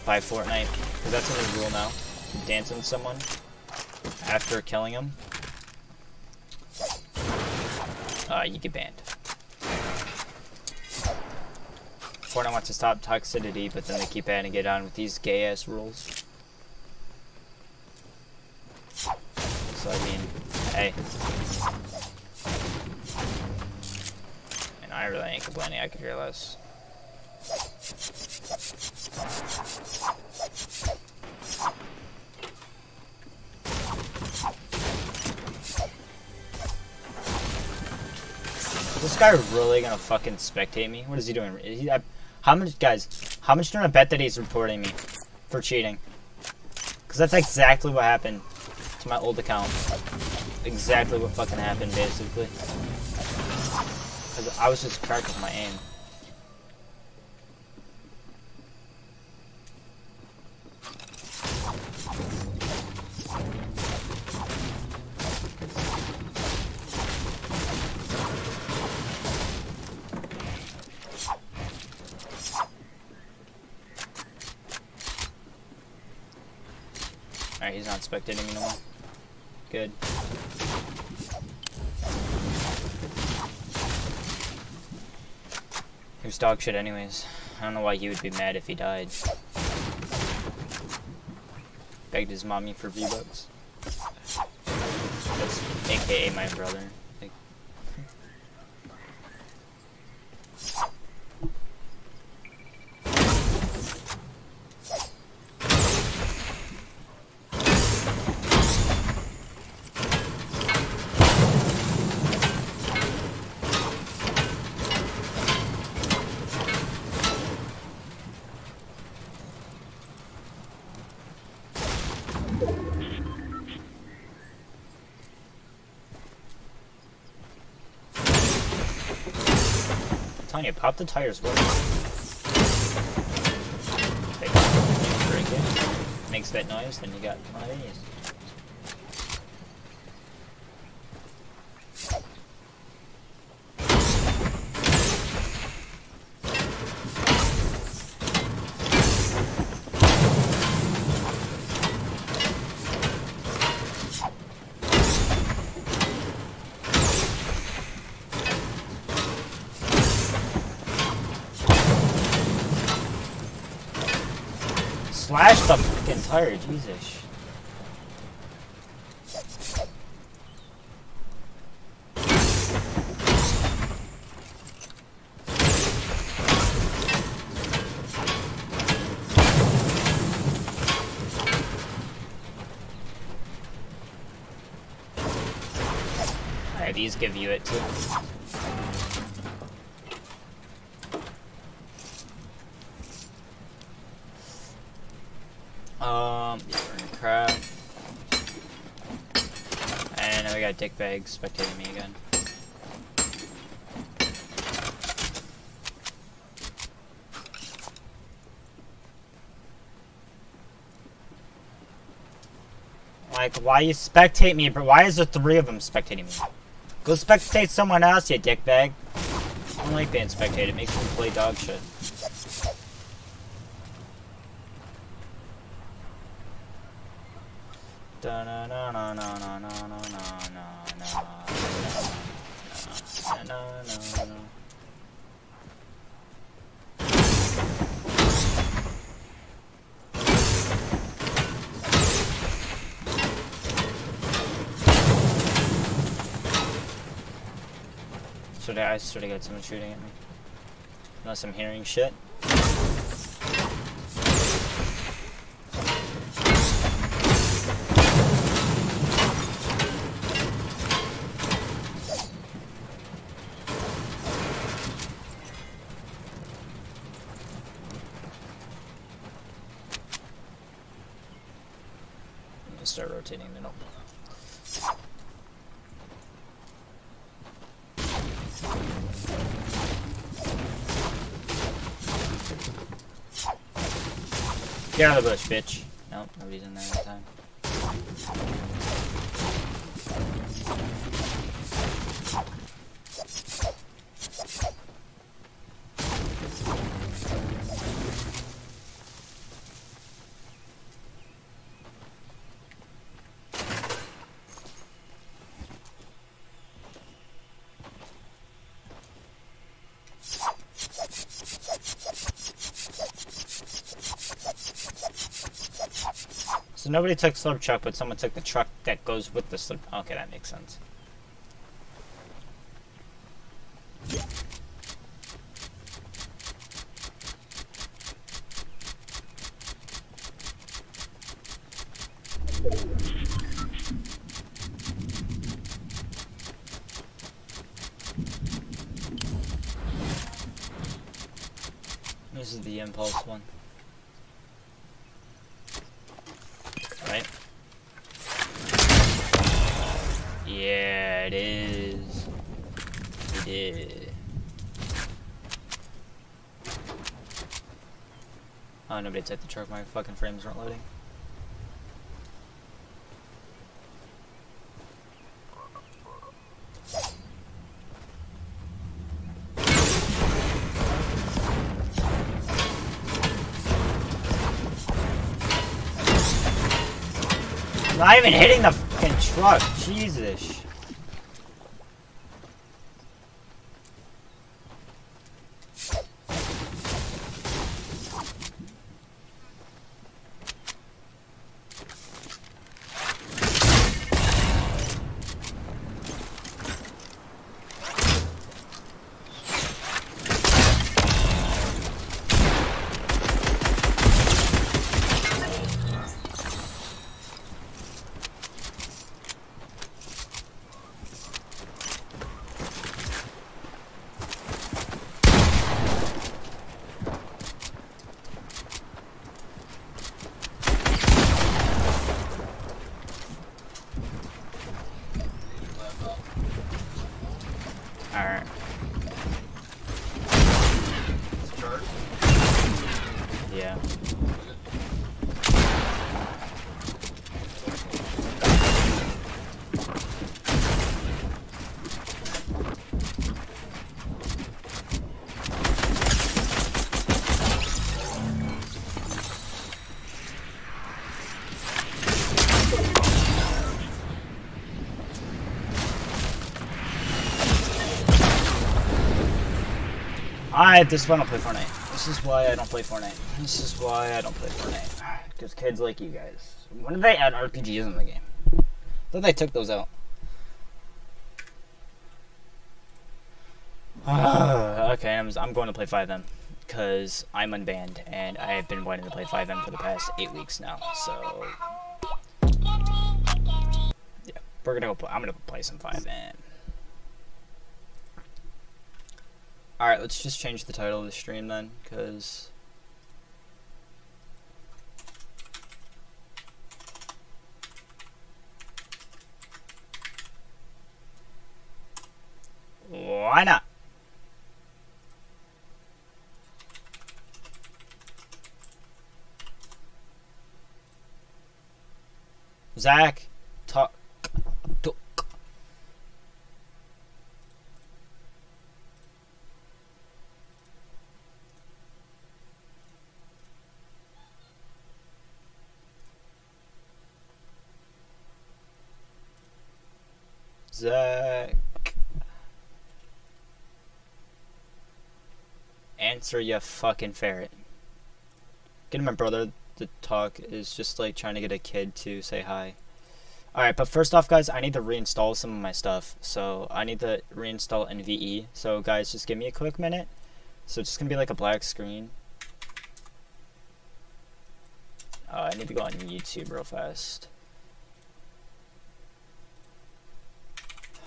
by Fortnite. Because that's a new rule now. Dance on someone after killing him, uh, you get banned. Fortnite wants to stop toxicity, but then they keep adding it on with these gay-ass rules. So, I mean, hey. And I really ain't complaining, I could care less. this guy really gonna fucking spectate me? What is he doing? He, I, how much, guys? How much do I bet that he's reporting me for cheating? Because that's exactly what happened to my old account. Exactly what fucking happened, basically. Because I was just cracked with my aim. Alright, he's not spectating me no more. Good. Was dog shit anyways. I don't know why he would be mad if he died. Begged his mommy for V-Bucks. That's aka my brother. Like, I'm telling you, pop the tires work. Take drink it, makes that noise, then you got one of these. Slash the fucking tire, Jesus. Alright, these give you it too. Uh, Got spectating me again. Like, why you spectate me, but Why is there three of them spectating me? Go spectate someone else, you dickbag. I don't like being spectated. Makes me play dog shit. So I sort of got someone shooting at me. Unless I'm hearing shit. I'm gonna start rotating the note. Get out of the bush, bitch. Nope, nobody's in there that time. So nobody took slurp truck, but someone took the truck that goes with the slurp. Okay, that makes sense. This is the impulse one. Right? Yeah, it is. It is. Oh, took. My fucking frames aren't loading. Not even hitting the fucking truck. Jesus. I at this point don't play Fortnite. This is why I don't play Fortnite. This is why I don't play Fortnite. Because kids like you guys. When did they add RPGs in the game? I thought they took those out. okay, I'm, I'm going to play FiveM. Because I'm unbanned, and I have been wanting to play FiveM for the past 8 weeks now, so... Yeah, we're gonna go play, I'm gonna play some FiveM. Alright, let's just change the title of the stream then, because... Why not? Zach? Zach. Answer you fucking ferret. Getting my brother to talk is just like trying to get a kid to say hi. Alright, but first off guys, I need to reinstall some of my stuff. So I need to reinstall NVE. So guys, just give me a quick minute. So it's just gonna be like a black screen. Uh, I need to go on YouTube real fast.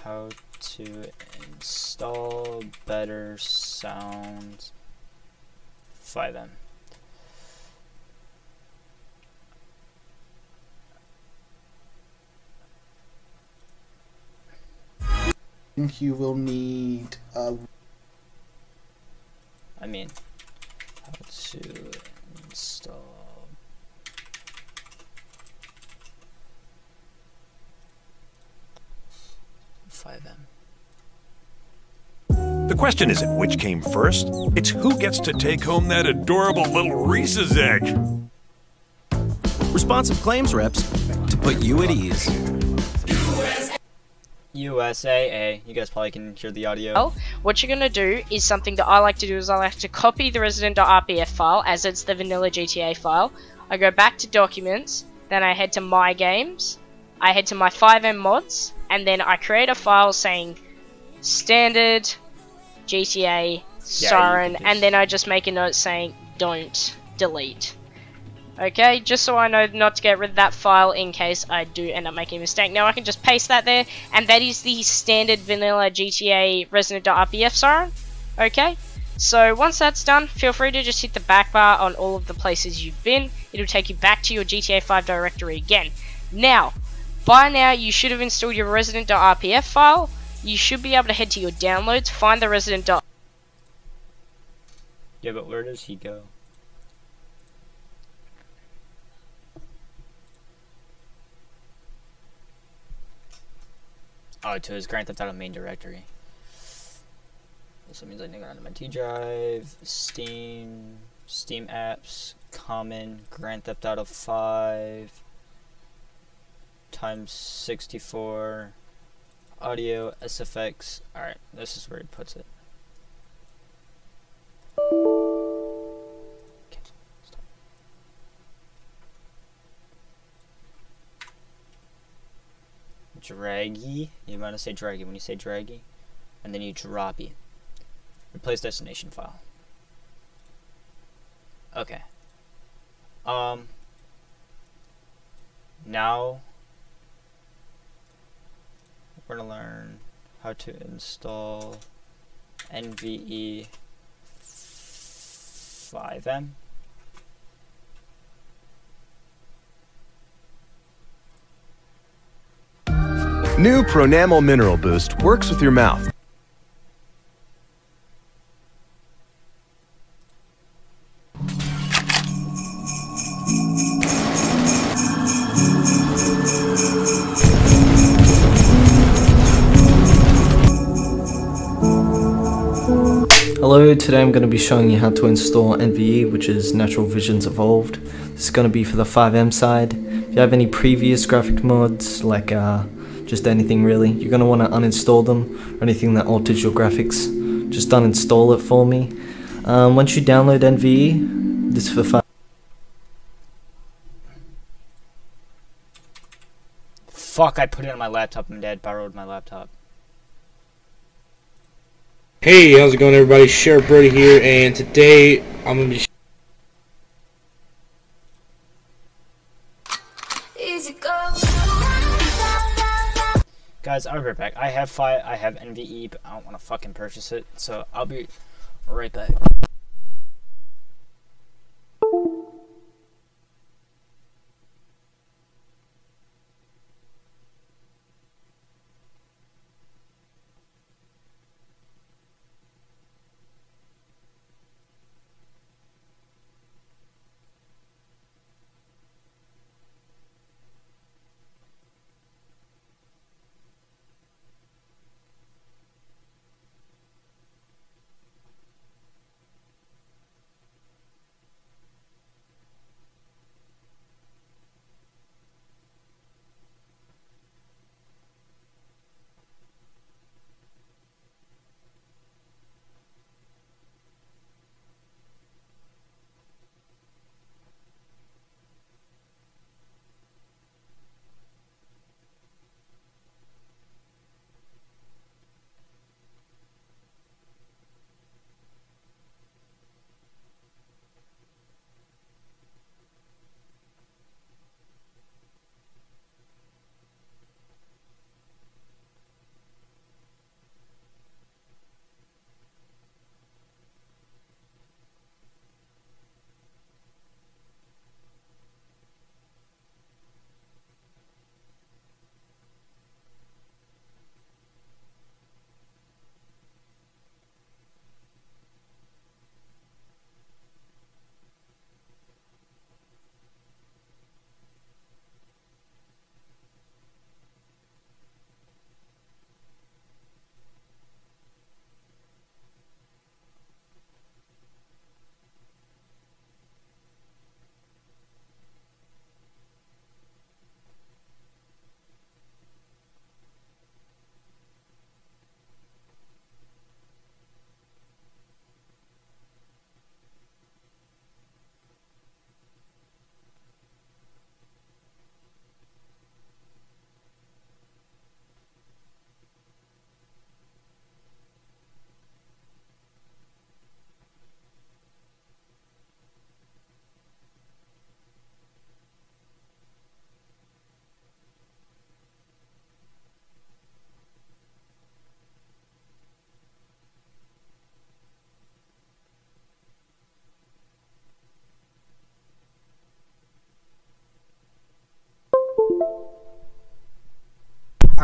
How to install better sound FiveM. you will need a. I mean, how to install. Five M. The question isn't which came first, it's who gets to take home that adorable little Reese's egg. Responsive claims reps to put you at ease. USAA. You guys probably can hear the audio. Well, what you're gonna do is something that I like to do is I like to copy the resident.rpf file as it's the vanilla GTA file. I go back to documents, then I head to my games, I head to my FiveM mods, and then I create a file saying standard GTA Siren, and then I just make a note saying don't delete. Okay, just so I know not to get rid of that file in case I do end up making a mistake. Now I can just paste that there, and that is the standard vanilla GTA resident.rpf siren. Okay, so once that's done, feel free to just hit the back bar on all of the places you've been. It'll take you back to your GTA 5 directory again. Now, by now you should have installed your resident.rpf file. You should be able to head to your downloads, find the resident. Yeah, but where does he go? Oh, to his Grand Theft Auto main directory. So means I need to go onto my T drive, Steam, Steam apps, Common, Grand Theft Auto 5, times 64, audio, SFX. Alright, this is where he puts it. draggy. You want to say draggy when you say draggy, and then you droppy. Replace destination file. Okay. Um. Now we're gonna learn how to install NVE FiveM. New Pronamel Mineral Boost works with your mouth. Today I'm going to be showing you how to install NVE, which is Natural Visions Evolved. This is going to be for the FiveM side. If you have any previous graphic mods, like uh, just anything really, you're going to want to uninstall them, or anything that alters your graphics, just uninstall it for me. Um, once you download NVE, this is for 5 Fuck, I put it on my laptop. I'm dead. Borrowed my laptop. Hey, how's it going everybody? Sheriff Brody here, and today I'm going to be Guys, I'll be right back. I have five. I have NVE, but I don't want to fucking purchase it. So I'll be right back.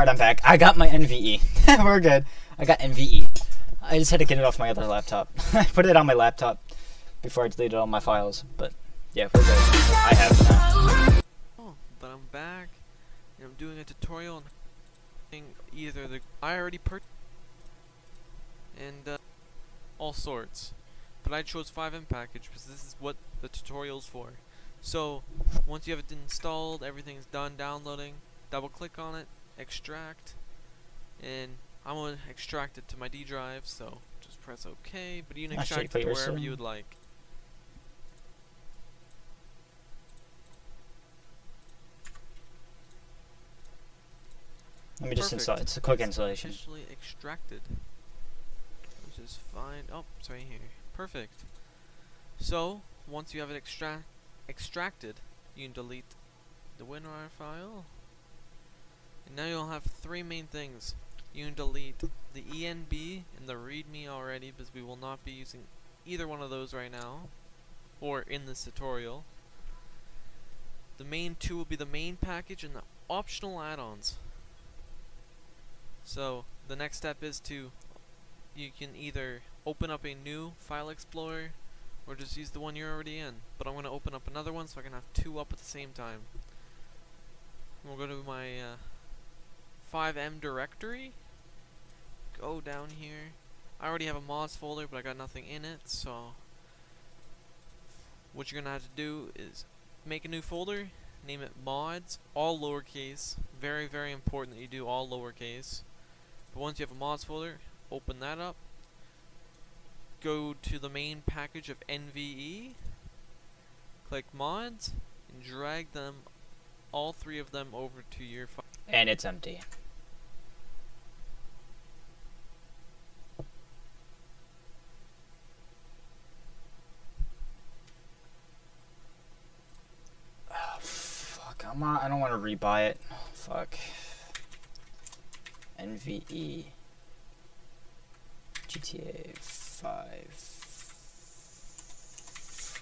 Alright, I'm back. I got my NVE. We're good. I got NVE. I just had to get it off my other laptop. I put it on my laptop before I deleted all my files. But yeah, we're good. I have it now. Oh, but I'm back. And I'm doing a tutorial on either the I already purchased and uh, all sorts. But I chose FiveM package because this is what the tutorial's for. So, once you have it installed, everything's done downloading, double click on it, extract, and I'm going to extract it to my D drive, so just press OK, but you can extract it to wherever you would like. Let me just install. It's a quick installation. Officially extracted. Let's just find. Oh, it's right here. Perfect. So once you have it extract extracted, you can delete the WinRAR file. And now you'll have three main things. You can delete the ENB and the README already because we will not be using either one of those right now or in this tutorial. The main two will be the main package and the optional add-ons. So the next step is to you can either open up a new file explorer or just use the one you're already in. But I'm going to open up another one so I can have two up at the same time. We'll go to my uh, FiveM directory. Go down here. I already have a mods folder, but I got nothing in it, so what you're going to have to do is make a new folder, name it mods, all lowercase. Very, very important that you do all lowercase. But once you have a mods folder, open that up. Go to the main package of NVE. Click mods and drag them, all three of them over to your file. And it's empty. Not, I don't want to rebuy it. Fuck. NVE GTA 5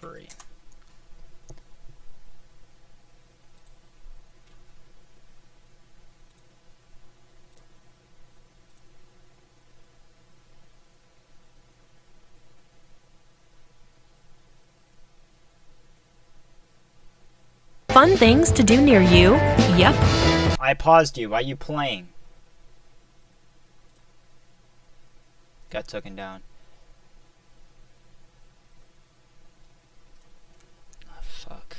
free. Fun things to do near you? Yep. I paused you. Why are you playing? got taken down. Oh, fuck.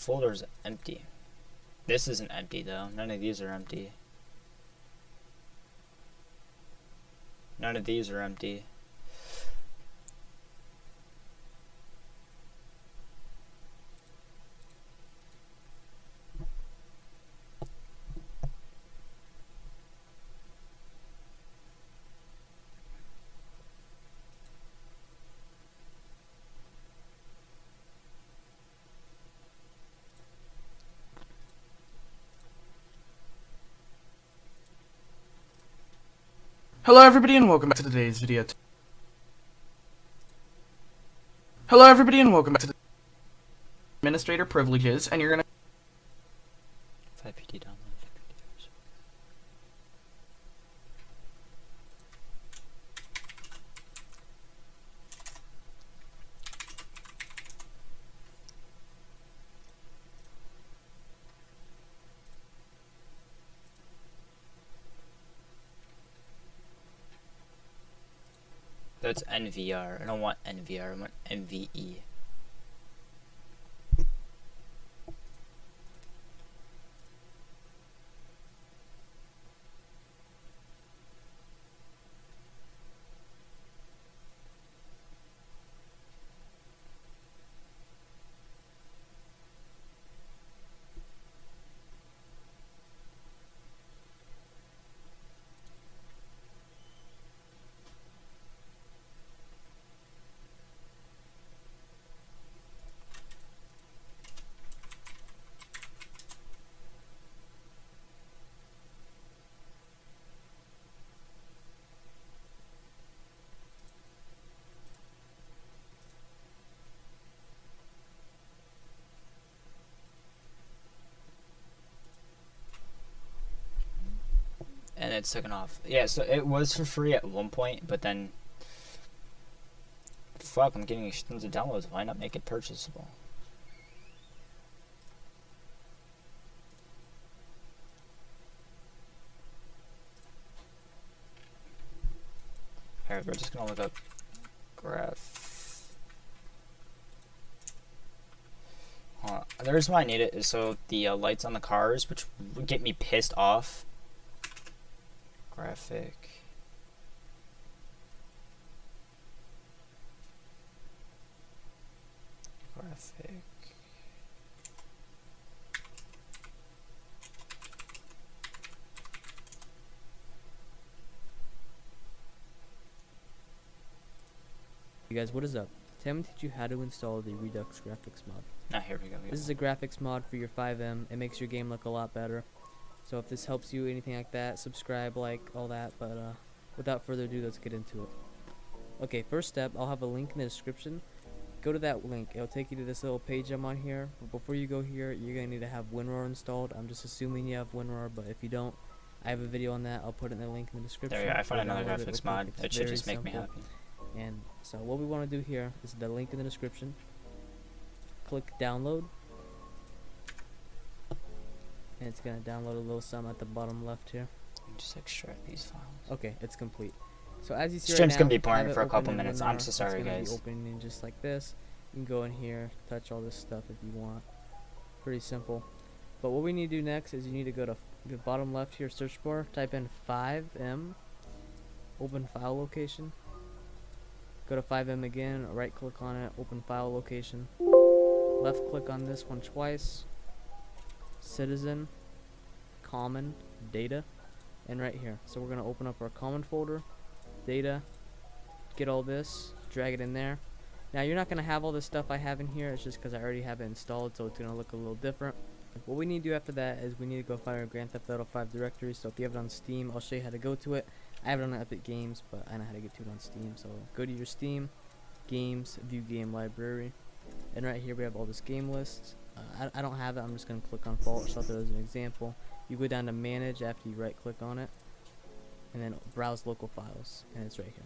The is empty. This isn't empty though. None of these are empty. None of these are empty. Hello everybody and welcome back to today's video. Hello everybody and welcome back to the administrator privileges and you're gonna 5PD download. That's NVR. I don't want NVR. I want NVE. It's taken off. Yeah, so it was for free at one point, but then. Fuck, I'm getting tons of downloads. Why not make it purchasable? Alright, we're just gonna look up graph. Hold. The reason why I need it is so the uh, lights on the cars, which would get me pissed off. Graphic. Graphic. You guys, what is up? Today I'm going to teach you how to install the Redux graphics mod. Ah, here we go. This is a graphics mod for your FiveM. It makes your game look a lot better. So if this helps you, anything like that, subscribe, like, all that. But uh, without further ado, let's get into it. Okay, first step, I'll have a link in the description. Go to that link. It'll take you to this little page I'm on here. But before you go here, you're going to need to have WinRAR installed. I'm just assuming you have WinRAR, but if you don't, I have a video on that. I'll put it in the link in the description. There you go. I found another it graphics mod. That should just make me happy. And so what we want to do here is the link in the description. Click download. And it's going to download a little sum at the bottom left here. Just extract these files. Okay, it's complete. So as you see Stream's right gonna now, be I boring for a couple in minutes. I'm so sorry, it's gonna guys. Be opening just like this. You can go in here, touch all this stuff if you want. Pretty simple. But what we need to do next is you need to go to the bottom left here search bar, type in FiveM, open file location. Go to FiveM again, right click on it, open file location. Left click on this one twice. Citizen, common, data, and right here. So we're gonna open up our common folder, data, get all this, drag it in there. Now you're not gonna have all this stuff I have in here. It's just because I already have it installed, so it's gonna look a little different. What we need to do after that is we need to go find our Grand Theft Auto 5 directory. So if you have it on Steam, I'll show you how to go to it. I have it on Epic Games, but I know how to get to it on Steam. So go to your Steam, Games, View Game Library, and right here we have all this game list. I, I don't have it. I'm just gonna click on Fallout Shelter as an example. You go down to Manage after you right click on it, and then Browse Local Files, and it's right here.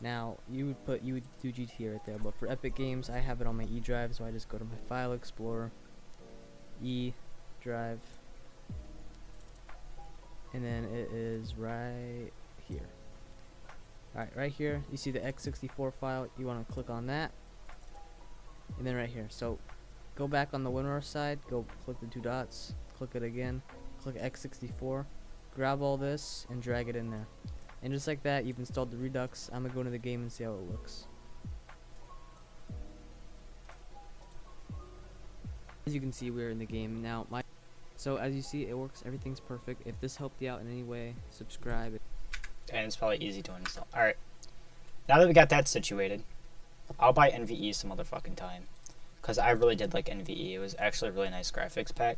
Now you would put you would do GTA right there, but for Epic Games, I have it on my E drive, so I just go to my File Explorer, E drive, and then it is right here. Alright, right here, you see the x64 file, you want to click on that, and then right here. So go back on the WinRAR side, go click the two dots, click it again, click x64, grab all this, and drag it in there. And just like that, you've installed the Redux. I'm gonna go into the game and see how it looks. As you can see, we're in the game now. My so as you see, it works. Everything's perfect. If this helped you out in any way, subscribe. And it's probably easy to install. Alright. Now that we got that situated, I'll buy NVE some other fucking time. Because I really did like NVE. It was actually a really nice graphics pack.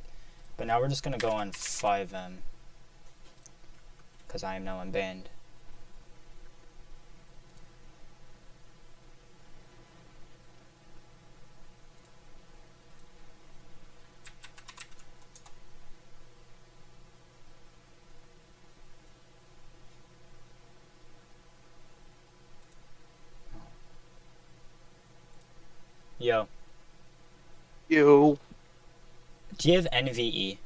But now we're just going to go on FiveM. Because I am now unbanned. Yo. Yo. Do you have NVE?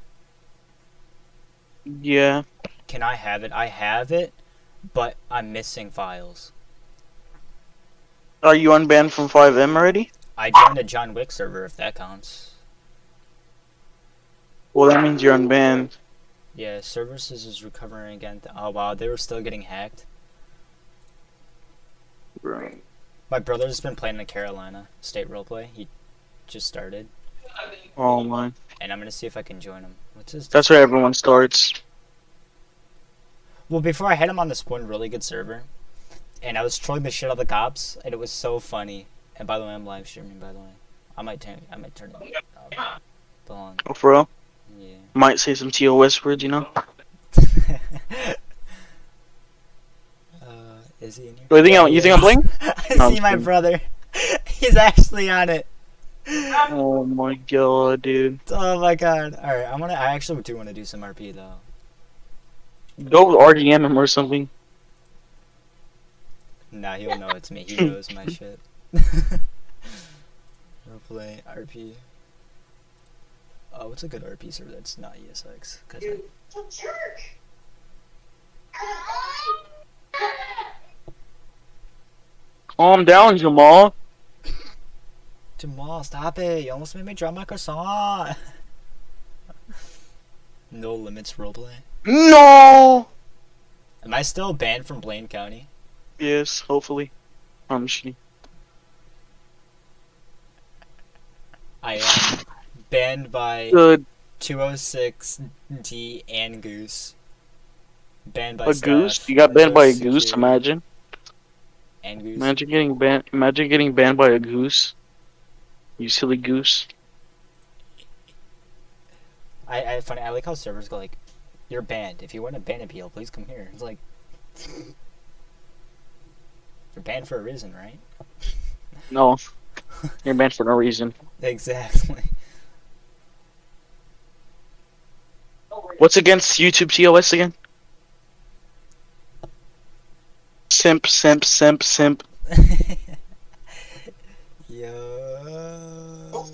Yeah. Can I have it? I have it, but I'm missing files. Are you unbanned from FiveM already? I joined a John Wick server if that counts. Well, that means you're unbanned. Yeah, services is recovering again. Oh wow, they were still getting hacked. Right. My brother's been playing in Carolina State Roleplay. He just started, Oh my. and I'm gonna see if I can join him. What's his? That's where everyone starts. Well, before I had him on this one really good server, and I was trolling the shit out of the cops, and it was so funny. And by the way, I'm live streaming. By the way, I might turn, I might turn it up. Oh, for real? Yeah. Might say some TOS words, you know? Uh, is he in here? Oh, you think I'm- you think I'm playing? I see my brother. He's actually on it. Oh my god, dude. Oh my god. Alright, I'm gonna I actually do wanna do some RP though. Go with RDM him or something. Nah, he'll know it's me. He knows my shit. Roleplay, RP. Oh, what's a good RP server that's not ESX? Cause I, Calm down, Jamal. Jamal, stop it! You almost made me drop my croissant. no limits roleplay. No. Am I still banned from Blaine County? Yes, hopefully. I'm just. I am banned by Good. 206D and Goose. Banned by A staff, goose? You got banned by a goose? Imagine. And Goose. Imagine getting banned. Imagine getting banned by a goose. You silly goose. I, I funny. I like how servers go like, "You're banned. If you want a ban appeal, please come here." It's like, you're banned for a reason, right? No. You're banned for no reason. Exactly. What's against YouTube TOS again? Simp, simp, simp, simp. Yo.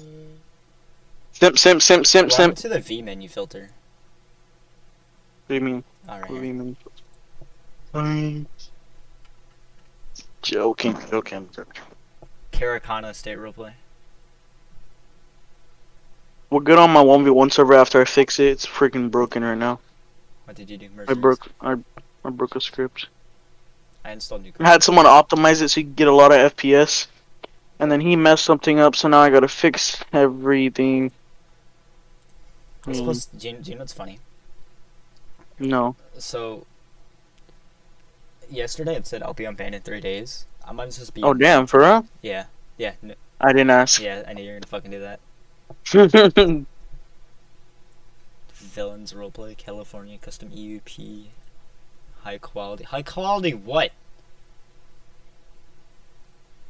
Simp, simp, simp, simp, simp. to the V menu filter? What do you mean? Alright. You mean? Um, joking, joking. Carolina state roleplay. We're good on my 1v1 server after I fix it. It's freaking broken right now. What did you do? I broke I, I broke a script. I installed new. I had someone optimize it so you can get a lot of FPS. And then he messed something up, so now I gotta fix everything. I'm Mm, supposed. Do you, do you know what's funny? no. So yesterday it said I'll be on ban in three days. I might supposed to be. Oh damn, for real? Yeah. Yeah. I didn't ask. Yeah. I knew you were gonna fucking do that. Villains roleplay, California custom EUP, high quality. High quality what?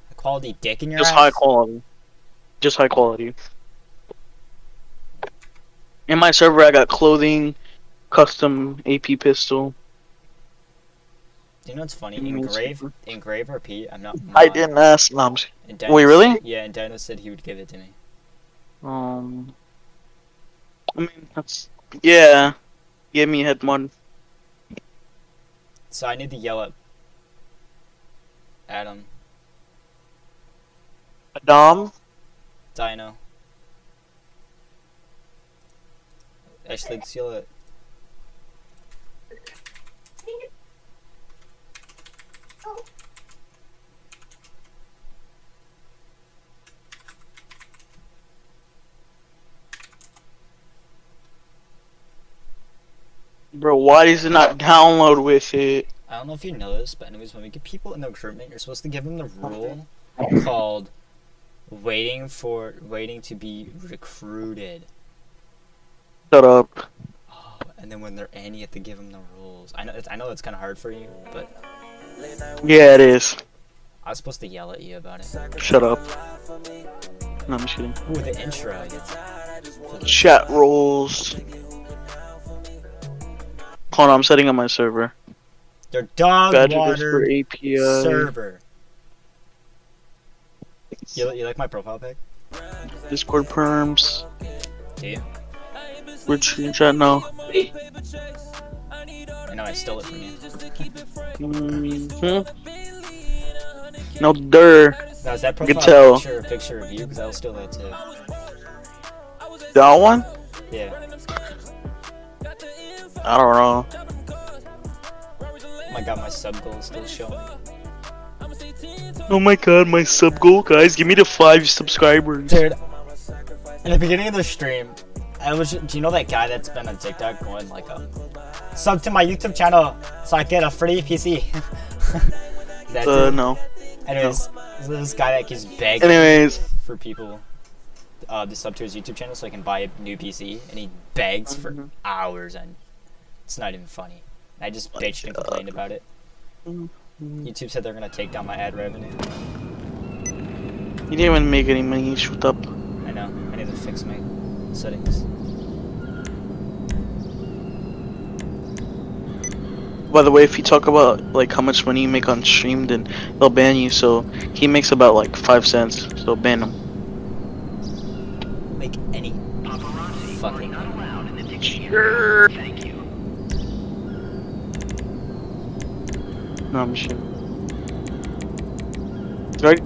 High quality dick in your Just ass? high quality. Just high quality. In my server, I got clothing, custom AP pistol. Do you know what's funny? Mm, it's Engrave, Engrave RP. I'm not. I mod. didn't ask. No, And Wait, really? Yeah, and Dennis said he would give it to me. Um, I mean, that's yeah. Give me head mod. So I need to yell at Adam, Adam. Dino. Actually, let's yell at. Bro, why does it not download with it? I don't know if you know this, but anyways, when we get people in the recruitment, you're supposed to give them the rule called waiting for waiting to be recruited. Shut up. Oh, and then when they're in, you have to give them the rules. I know it's, I know it's kind of hard for you, but Yeah, it is. I was supposed to yell at you about it. Shut up. No, I'm just kidding. Ooh, the intro. Chat rules. Hold on, I'm setting up my server. Their dog Badger water API. server. You, you like my profile pic? Discord perms. Do you? We're screen chat now. I know I stole it from you. hmm No dir. Now is that You can tell. picture a picture of you? Because I'll steal that too. That one? Yeah. I don't know. Oh my god, my sub goal is still showing. Oh my god, my sub goal, guys. Give me the five subscribers. Dude, in the beginning of the stream, I was. Do you know that guy that's been on TikTok going like, um, sub to my YouTube channel so I get a free PC? that Uh, no. Anyways, this guy that keeps begging Anyways. for people uh, to sub to his YouTube channel so I can buy a new PC, and he begs for Mhm. hours, and it's not even funny. I just bitched and complained about it. YouTube said they're gonna take down my ad revenue. You didn't even make any money. Shut up. I know. I need to fix my settings. by the way, if you talk about like how much money you make on stream, then they'll ban you. So he makes about like five cents, so ban him. Like any fucking. Sure. No, I'm sure. Right?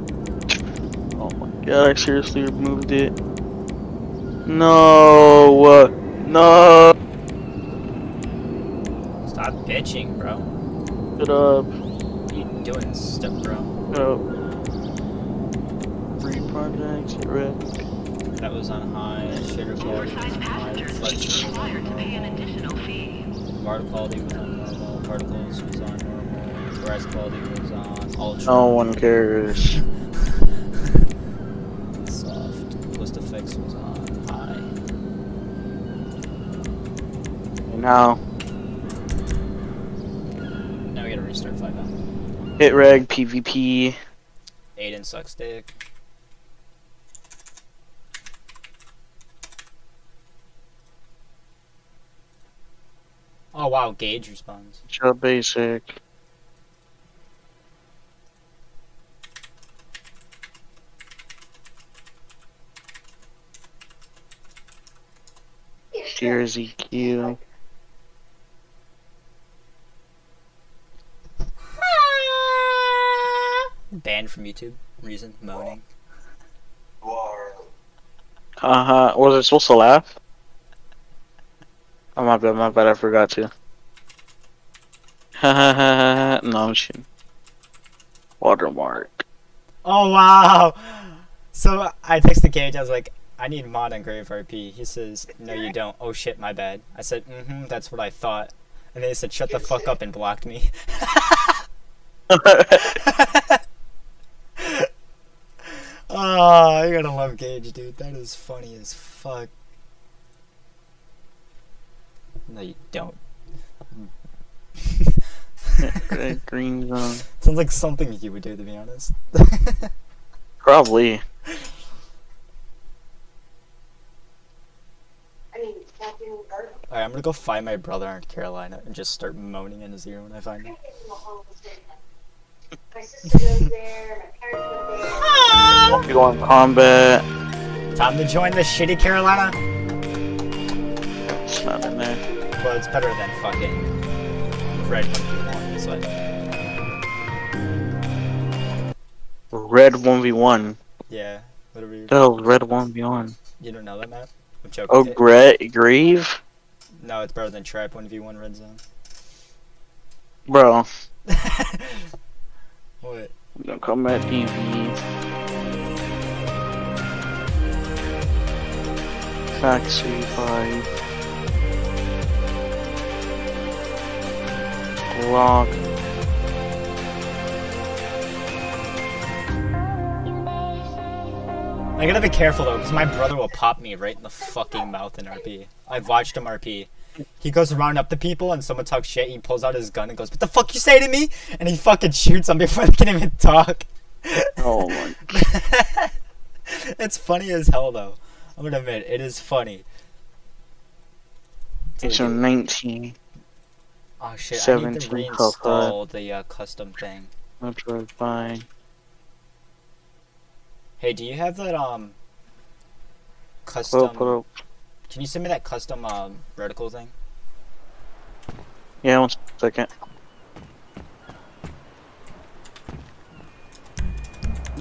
Oh my god! I seriously removed it. No, uh, no. Stop bitching, bro. Shut up. What you doing stuff, bro? Oh. Free projects, red. That was on high. Shader quality was on high. Reflection was on normal. Water quality was on normal. Particles was on normal. Rise quality was on ultra. No one cares. Soft. Twist effects was on high. Now, Now we gotta restart FiveM. hit reg PvP. Aiden sucks dick. Oh wow, Gage responds. Shut basic. Here's EQ. Banned from YouTube. Reason moaning. Uh huh. Was I supposed to laugh? Oh my bad, my bad. I forgot to. Ha ha ha ha. No, I'm shitting. Watermark. Oh wow! So I texted Gage. I was like, "I need mod on Grave RP." He says, "No, you don't." Oh shit, my bad. I said, "Mm-hmm." That's what I thought. And then he said, "Shut the fuck up," and blocked me. Oh, you're gonna love Gage, dude. That is funny as fuck. No, you don't. Green zone. Sounds like something you would do, to be honest. Probably. Alright, I'm gonna go find my brother in Carolina and just start moaning in his ear when I find him. Won't be going combat. Time to join the shitty Carolina. It's not in there. Well, it's better than fucking Red 1v1, so Red 1v1. yeah, whatever you The hell, red 1v1. You don't know that map? I'm joking. Oh, It- Gre Grave? No, it's better than Trap 1v1 Red Zone. Bro. What? No combat TV. Factory 5. Lock. I gotta be careful though, because my brother will pop me right in the fucking mouth in RP. I've watched him RP. He goes around up to people and someone talks shit, he pulls out his gun and goes, What the fuck you say to me? And he fucking shoots them before they can even talk. Oh my it's funny as hell though. I'm gonna admit, it is funny. It's a 19. Oh shit, I need to 17 reinstall the uh, custom thing. Metro 5. Hey, do you have that um custom up, put up. Can you send me that custom um reticle thing? Yeah, one second.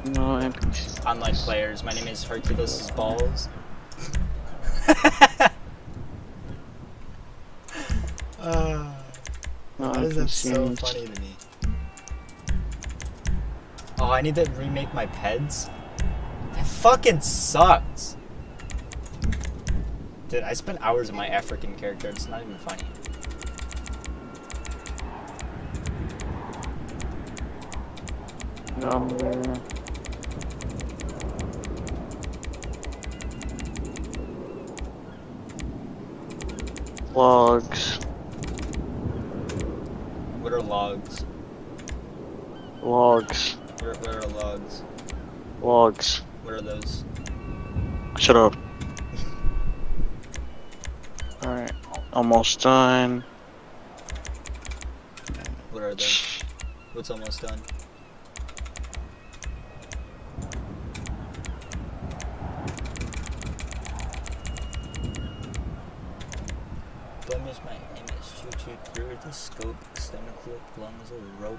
No, NPC. Online players, my name is Hercules Balls. uh, No, why is so funny to me? Oh, I need to remake my peds? That fucking sucks! Dude, I spent hours on my African character, it's not even funny. Number. Logs. What are logs? Logs. What are, what are logs? Logs. What are those? Shut up. Alright, almost done. farther. It's almost done. Blemish my image, shoot you through the scope, stomach look long as a rope.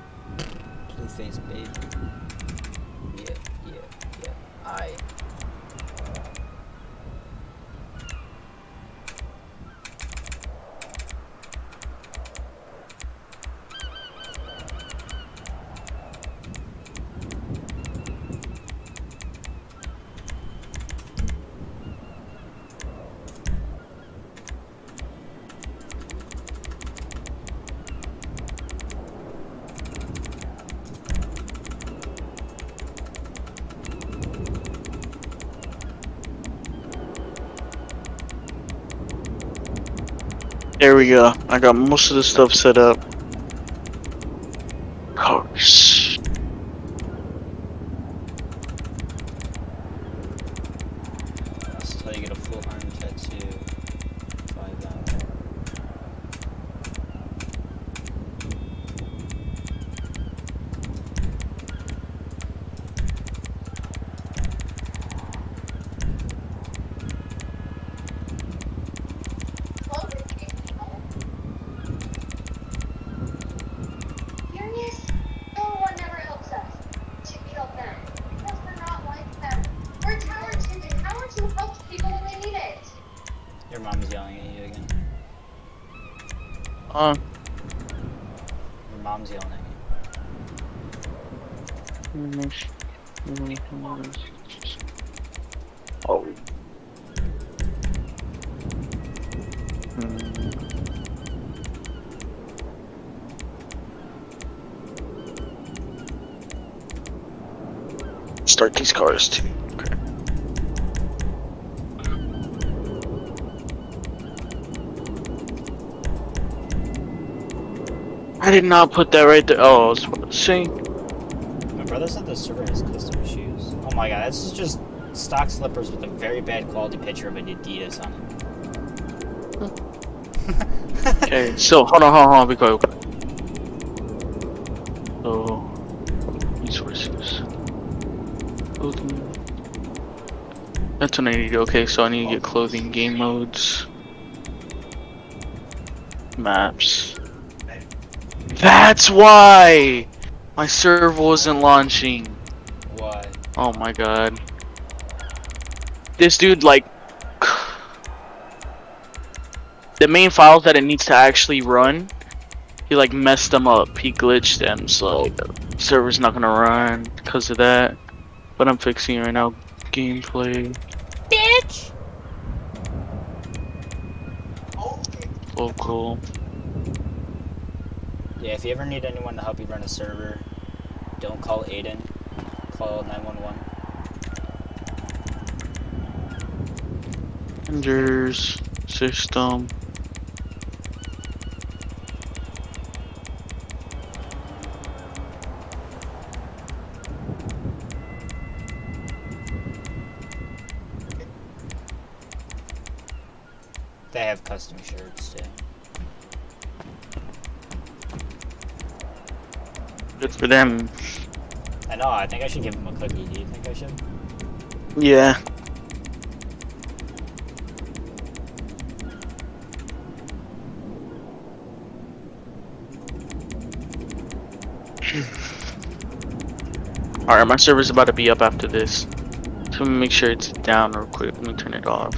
Blue face baby. Yeah, yeah, yeah. I. There we go. I got most of the stuff set up. Did not put that right there. Oh, I was about to say. you. My brother said the server has custom shoes. Oh my god, this is just stock slippers with a very bad quality picture of an Adidas on it. Okay, so hold on, hold on, hold on, be quiet. So, resources. Clothing. That's what I need. Okay, so I need to get clothing, game modes, maps. That's why my server wasn't launching. Why? Oh my god. This dude, like, the main files that it needs to actually run, he like messed them up. He glitched them, so the server's not gonna run because of that. But I'm fixing it right now. Gameplay. Bitch! Oh, Local. Yeah, if you ever need anyone to help you run a server, don't call Aiden. Call 911. Rangers. System. They have custom shirts Good for them. I know, I think I should give him a cookie. Do you think I should? Yeah. Alright, my server's about to be up after this. So make sure it's down real quick. Let me turn it off.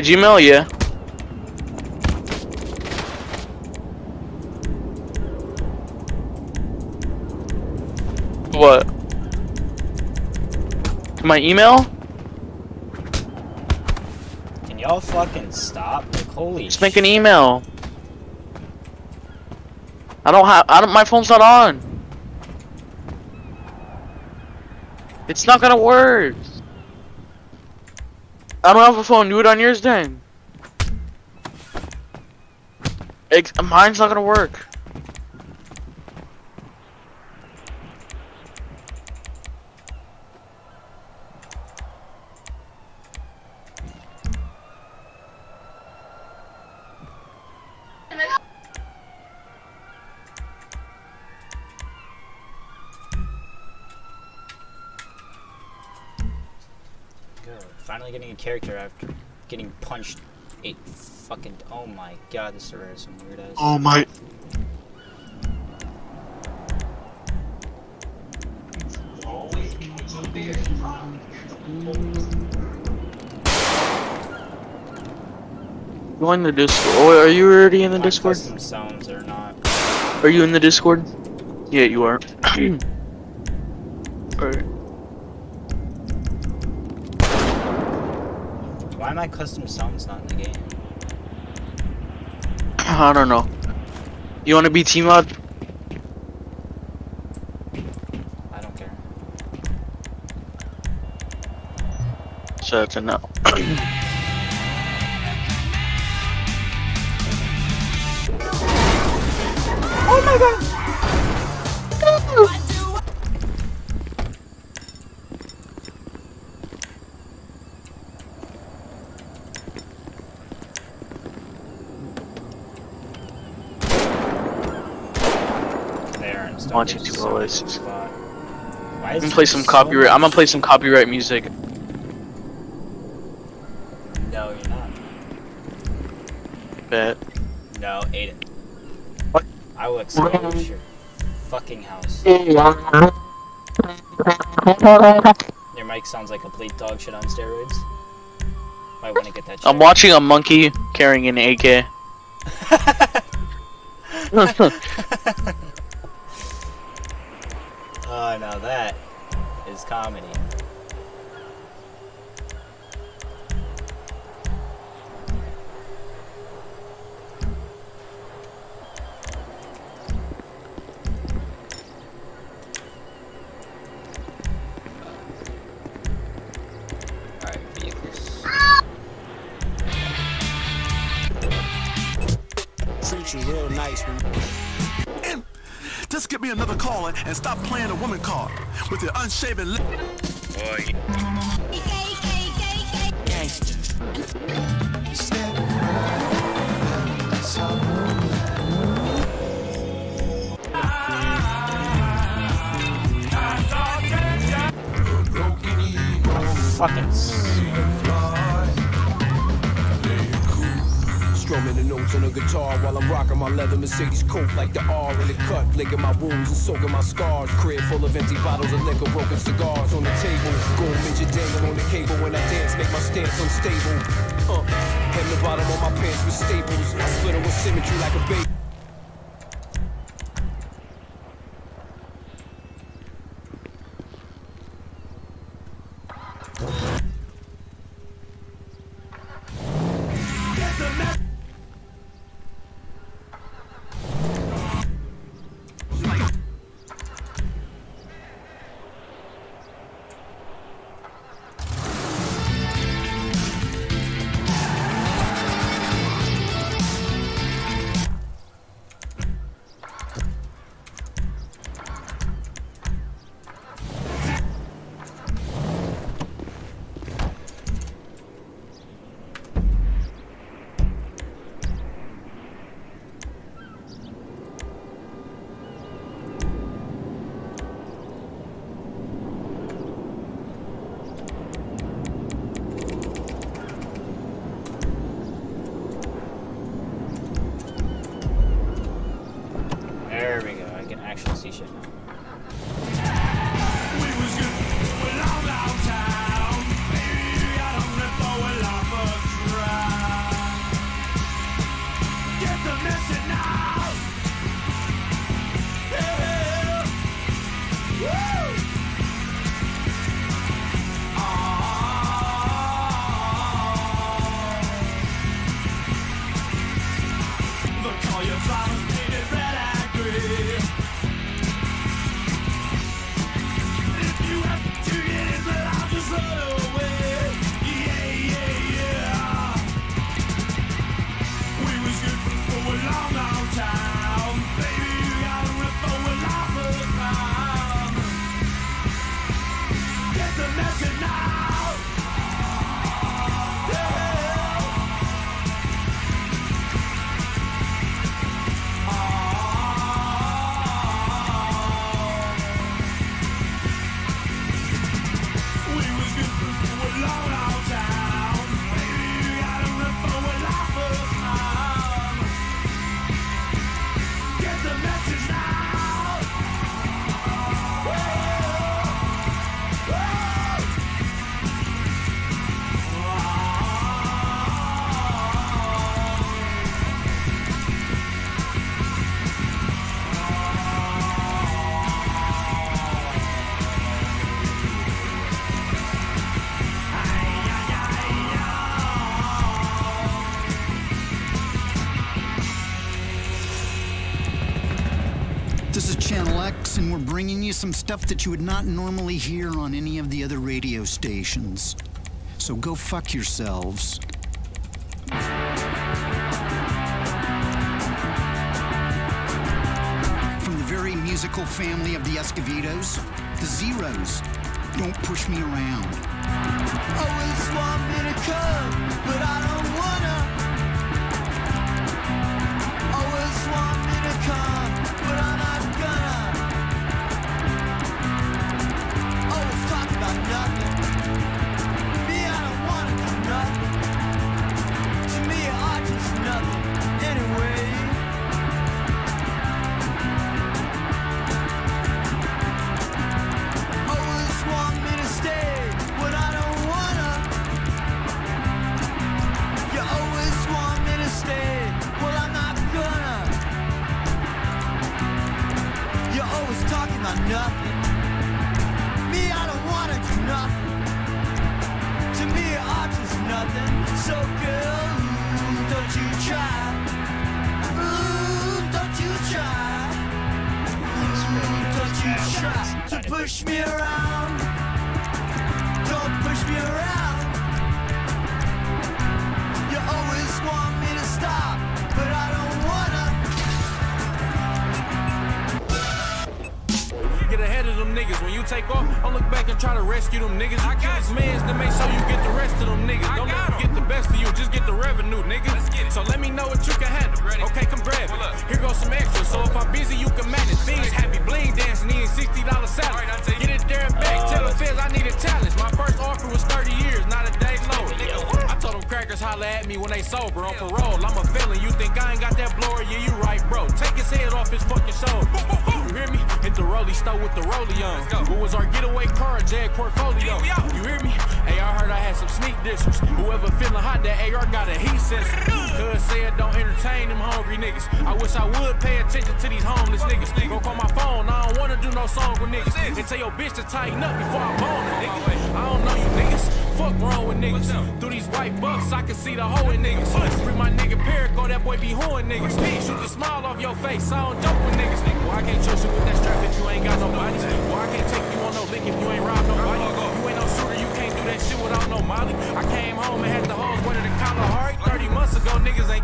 My Gmail, yeah. What? To my email? Can y'all fucking stop? Like, holy Just make an email. I don't have. I don't. My phone's not on. It's not gonna work. I don't have a phone. Do it on yours then. Mine's not gonna work. Good. Finally getting a character after getting punched eight fucking. Oh my god, this server has some weird ass. Oh my. Join the Discord. Oh, are you already in the My Discord? sounds are not. Are you in the Discord? Yeah, you are. Alright. Why are my custom sounds not in the game? I don't know. You want to be team mod? I don't care. So that's a no. Oh my god! There and stuff. Watching two so OSs. I'm is gonna play some so copyright. I'm gonna play some copyright music. No, you're not. Bet. No, Aiden. What? I will expose your fucking house. Your mic sounds like complete dog shit on steroids. Might want to get that. I'm watching a monkey carrying an AK. Now that is comedy. And, stop playing a woman card with your unshaven lip. Boy. Notes on the guitar while I'm rocking my leather Mercedes coat like the R in the cut, licking my wounds and soaking my scars. Crib full of empty bottles of liquor, broken cigars on the table. Gold midget dangling on the cable when I dance, make my stance unstable. Uh, the bottom of my pants with staples. I split it with symmetry like a baby. All your flowers, baby, red. Bringing you some stuff that you would not normally hear on any of the other radio stations. So go fuck yourselves. From the very musical family of the Escovedos, the Zeros. Don't push me around. Oh, Always want me to come, but I don't wanna. Push me around. Don't push me around. You always want me to stop, but I don't wanna. Get ahead of them niggas. When you take off, I'll look back and try to rescue them niggas. I got mans to make when sober on parole. I'm a felon, you think I ain't got that blower? Yeah, you right, bro. Take his head off his fucking shoulder. You hear me? Hit the rollie stove with the rollie on. Who was our getaway car? Jag portfolio. You hear me? Hey, I heard I had some sneak dishes. Whoever feeling hot, that AR got a heat sensor. Cuz said don't entertain them hungry niggas. I wish I would pay attention to these homeless niggas. Go call my phone, I don't wanna do no song with niggas. And tell your bitch to tighten up before I bone her, nigga. I don't know you niggas. Fuck wrong with niggas. Through these white bucks, I can see the hoe in niggas. Free my nigga Perico, that boy be hoeing niggas. Shoot the smile off your face, I don't joke with niggas. Well, I can't trust you with that strap if you ain't got no body. Well, I can't take you on no lick if you ain't robbed nobody. You ain't no shooter, you can't do that shit without no molly. I came home and had the hoes the collar hard. 30 months ago, niggas ain't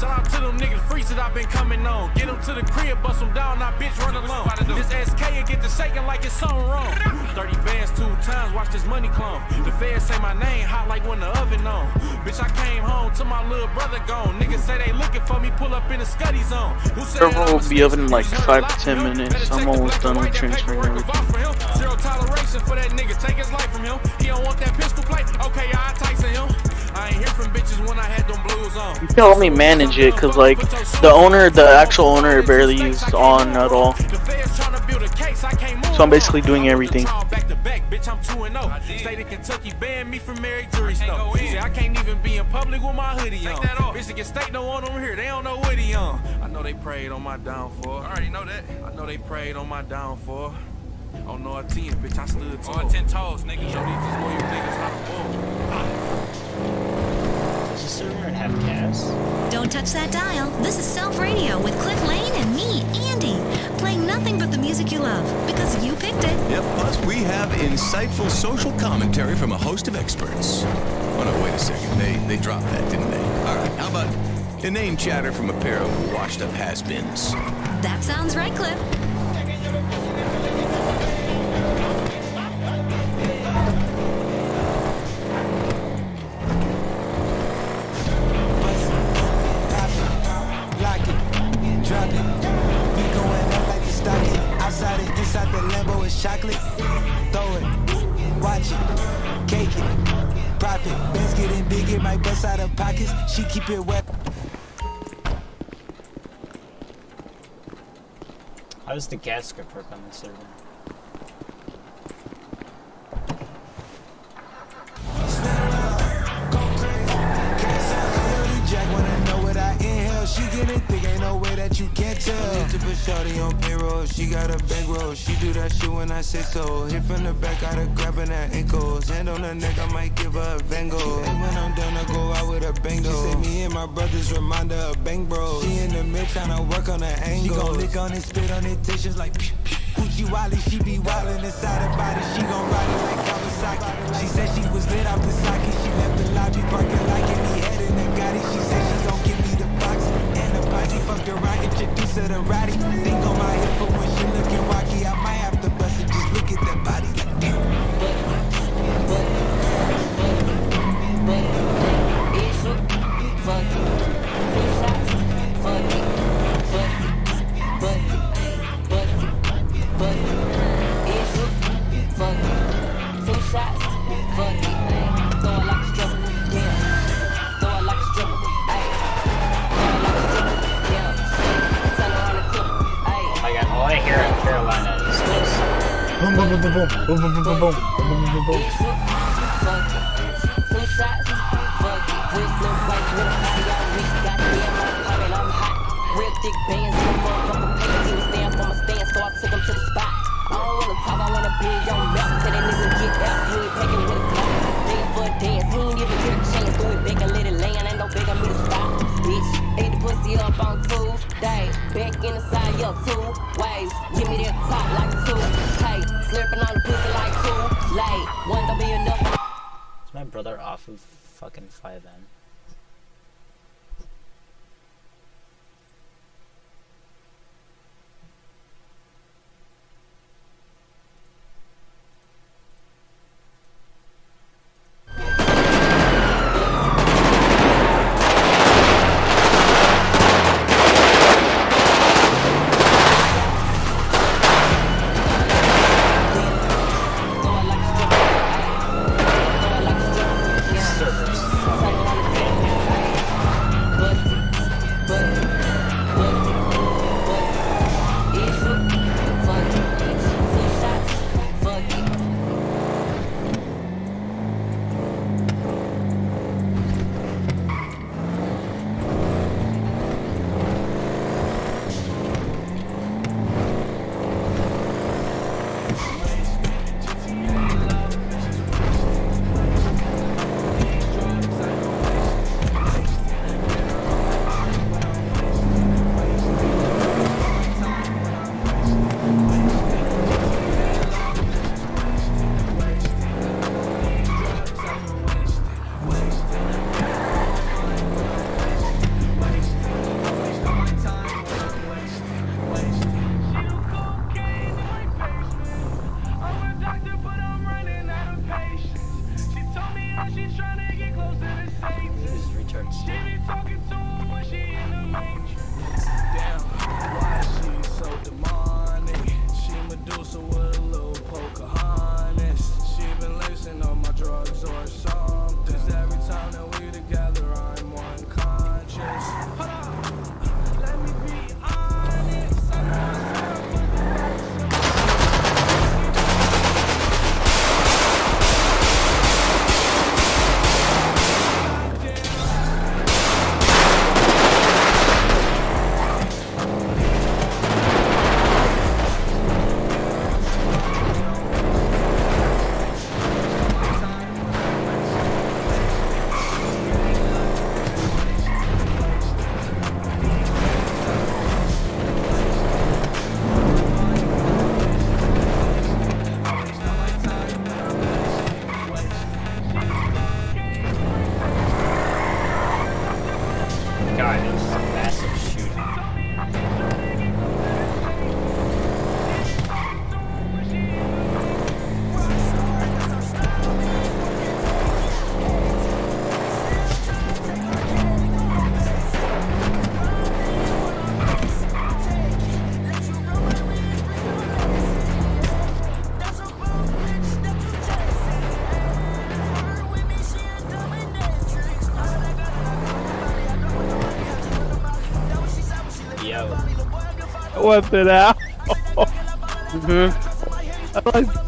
Shout out to them niggas freaks that I've been coming on. Get them to the crib, bust them down, now bitch run alone. This SK and get to shaking like it's something wrong. 30 bands two times, watch this money clone. The feds say my name hot like when the oven on. Bitch, I came home to my little brother gone. Niggas say they looking for me, pull up in the Scuddy zone. Who said Server will be up in like 5 to 10 minutes. I'm almost done with transferring everything. Zero toleration for that nigga, take his life from him. He don't want that pistol play. Okay, I Tyson him. I ain't hear from bitches when I had them blues on. You can only manage it because like the owner, the actual owner barely used on at all. So I'm basically doing everything. Back to back, bitch, I'm 2 0. State of Kentucky banned me from Mary Jury stuff. See, I can't even be in public with my hoodie on. Michigan State don't want them here, they don't know what he on. I know they prayed on my downfall. I already know that. I know they prayed on my downfall. On no 10, bitch, I stood tall. On 10 toes, nigga. Show these just you niggas how to ball. Does the server have gas? Don't touch that dial. This is Self Radio with Cliff Lane and me, Andy, playing nothing but the music you love because you picked it. Yep, plus we have insightful social commentary from a host of experts. Oh no, wait a second. They they dropped that, didn't they? All right, how about inane chatter from a pair of washed up has-beens? That sounds right, Cliff. It, the Lambo is chocolate. Throw it, watch it, cake it. Profit, bands getting big, it might bust out of pockets. She keep it wet. How does the gas script work on this server? She get it thick, ain't no way that you can't tell. Need to put shorty on payroll. She got a bankroll. She do that shit when I say so. Hit from the back, gotta grabbing her ankles. Hand on her neck, I might give her a Van Gogh. And when I'm done, I go out with a bang though. She say me and my brothers remind her of bang bro. She in the mid tryna work on her angle. She gon' lick on it, spit on it, tissues like pew, pew. Uchi Wally, she be wildin' inside her body. She gon' ride it like Kawasaki. She said she was lit off the sake. She left the lobby parking like any head in the Gotti. She said she i introduce her to Roddy. Think on my hip for when she looking rocky. Boom, boom, boom, boom, boom, boom, boom, boom, boom, boom, boom, boom, boom, boom. Up on Tuesday. Back in the side, up two ways. Give me that top like two. One don't be enough. Is my brother off of fucking FiveM? that out. mm-hmm. I like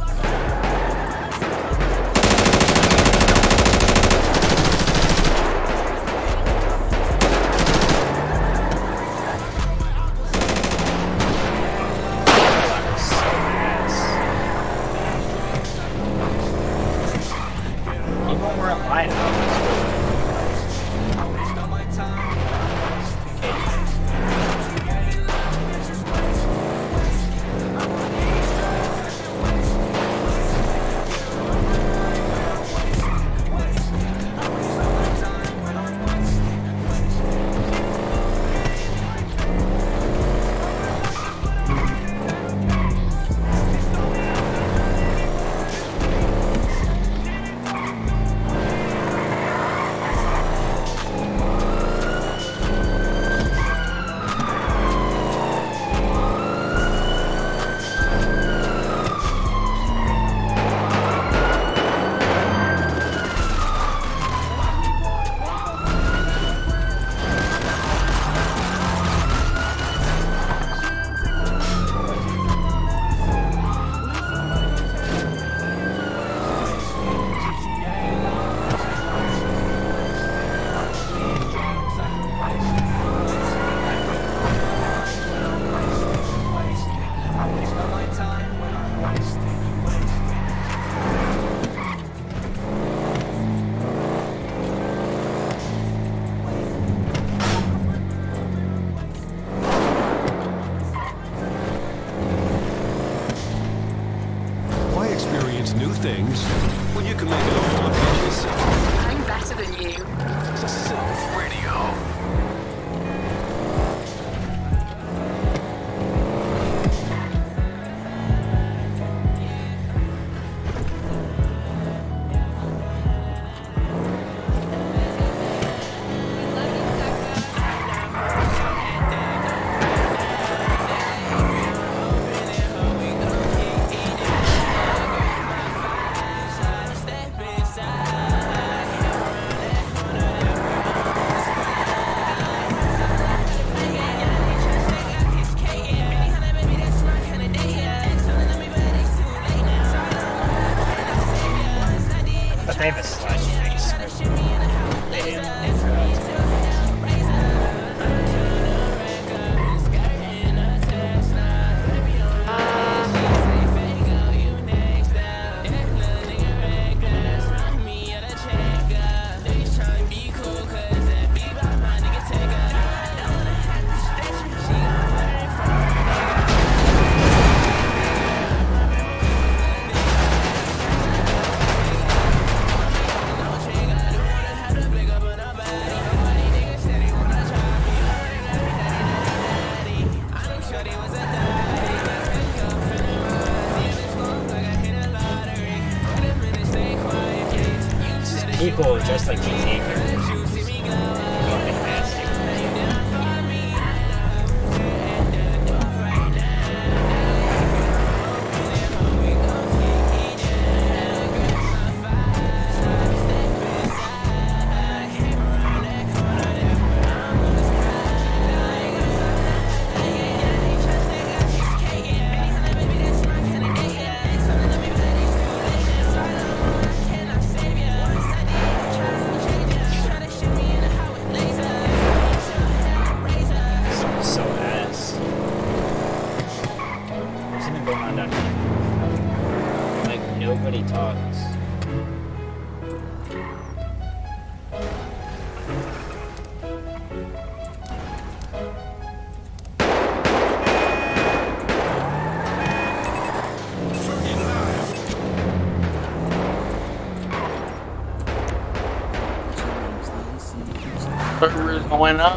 Going up.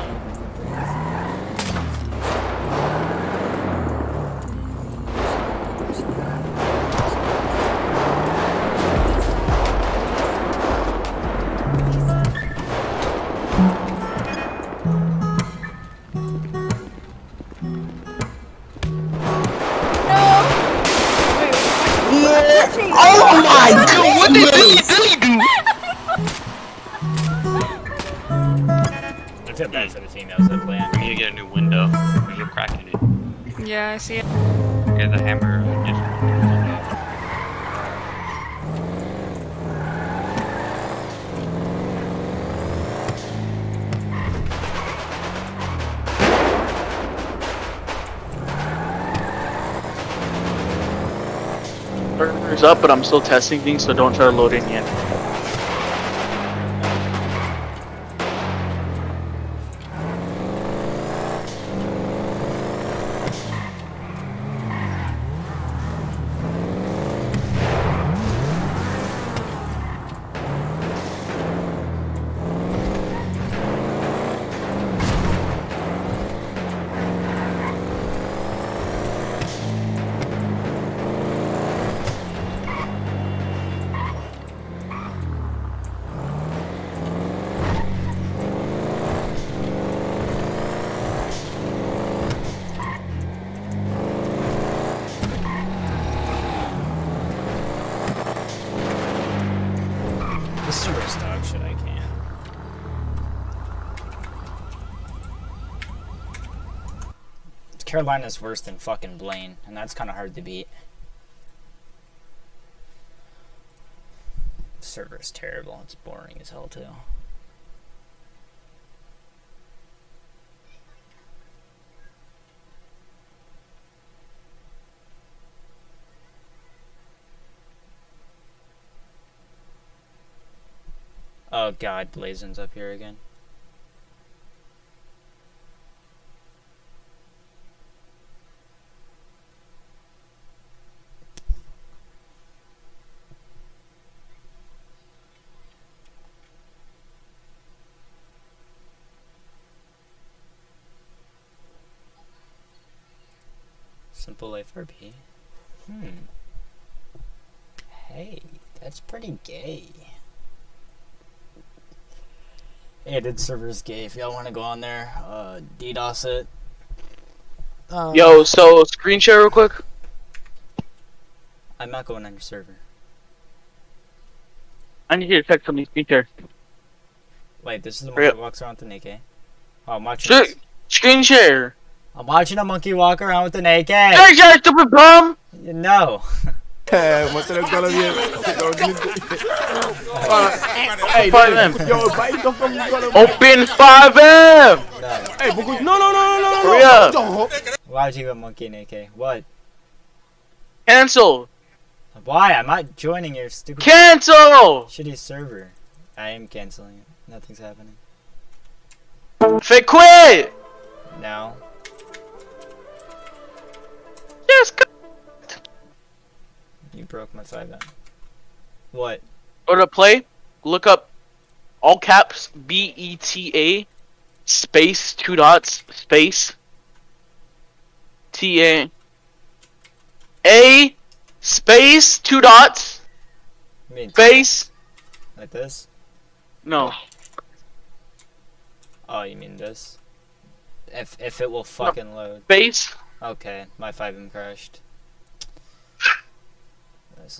Feel bad for the females that play We need to get a new window. There's a crack in it. Yeah, I see it. Get the hammer. uh, Just Server's up, but I'm still testing things, so don't try to load in yet. Carolina's worse than fucking Blaine, and that's kind of hard to beat. Server's terrible. It's boring as hell too. Oh god, Blazen's up here again. Simple Life RP. Hmm. Hey, that's pretty gay. Aided server's gay. If y'all want to go on there, uh, DDoS it. Um, Yo, so screen share real quick. I'm not going on your server. I need you to check something screen share. Wait, this is the one that up. walks around with an AK. Oh, I'm watching. Sc- screen share. I'm watching a monkey walk around with an AK. Screen share, stupid bum. No. Hey, FiveM. Yo, bite the fuck you Open FiveM! Hey, because no, no, no, no, no, no, Hurry no. up. Don't. Why would you have a monkey and AK? What? Cancel! Why? I'm not joining your stupid. Cancel! Shitty server. I am canceling it. Nothing's happening. Fake quit! No. Just go. You broke my FiveM. What? Go to play, look up all caps B E T A space two dots space T A A space two dots mean space like this? no Oh, you mean this? If if it will fucking load. space Okay, my FiveM crashed. This is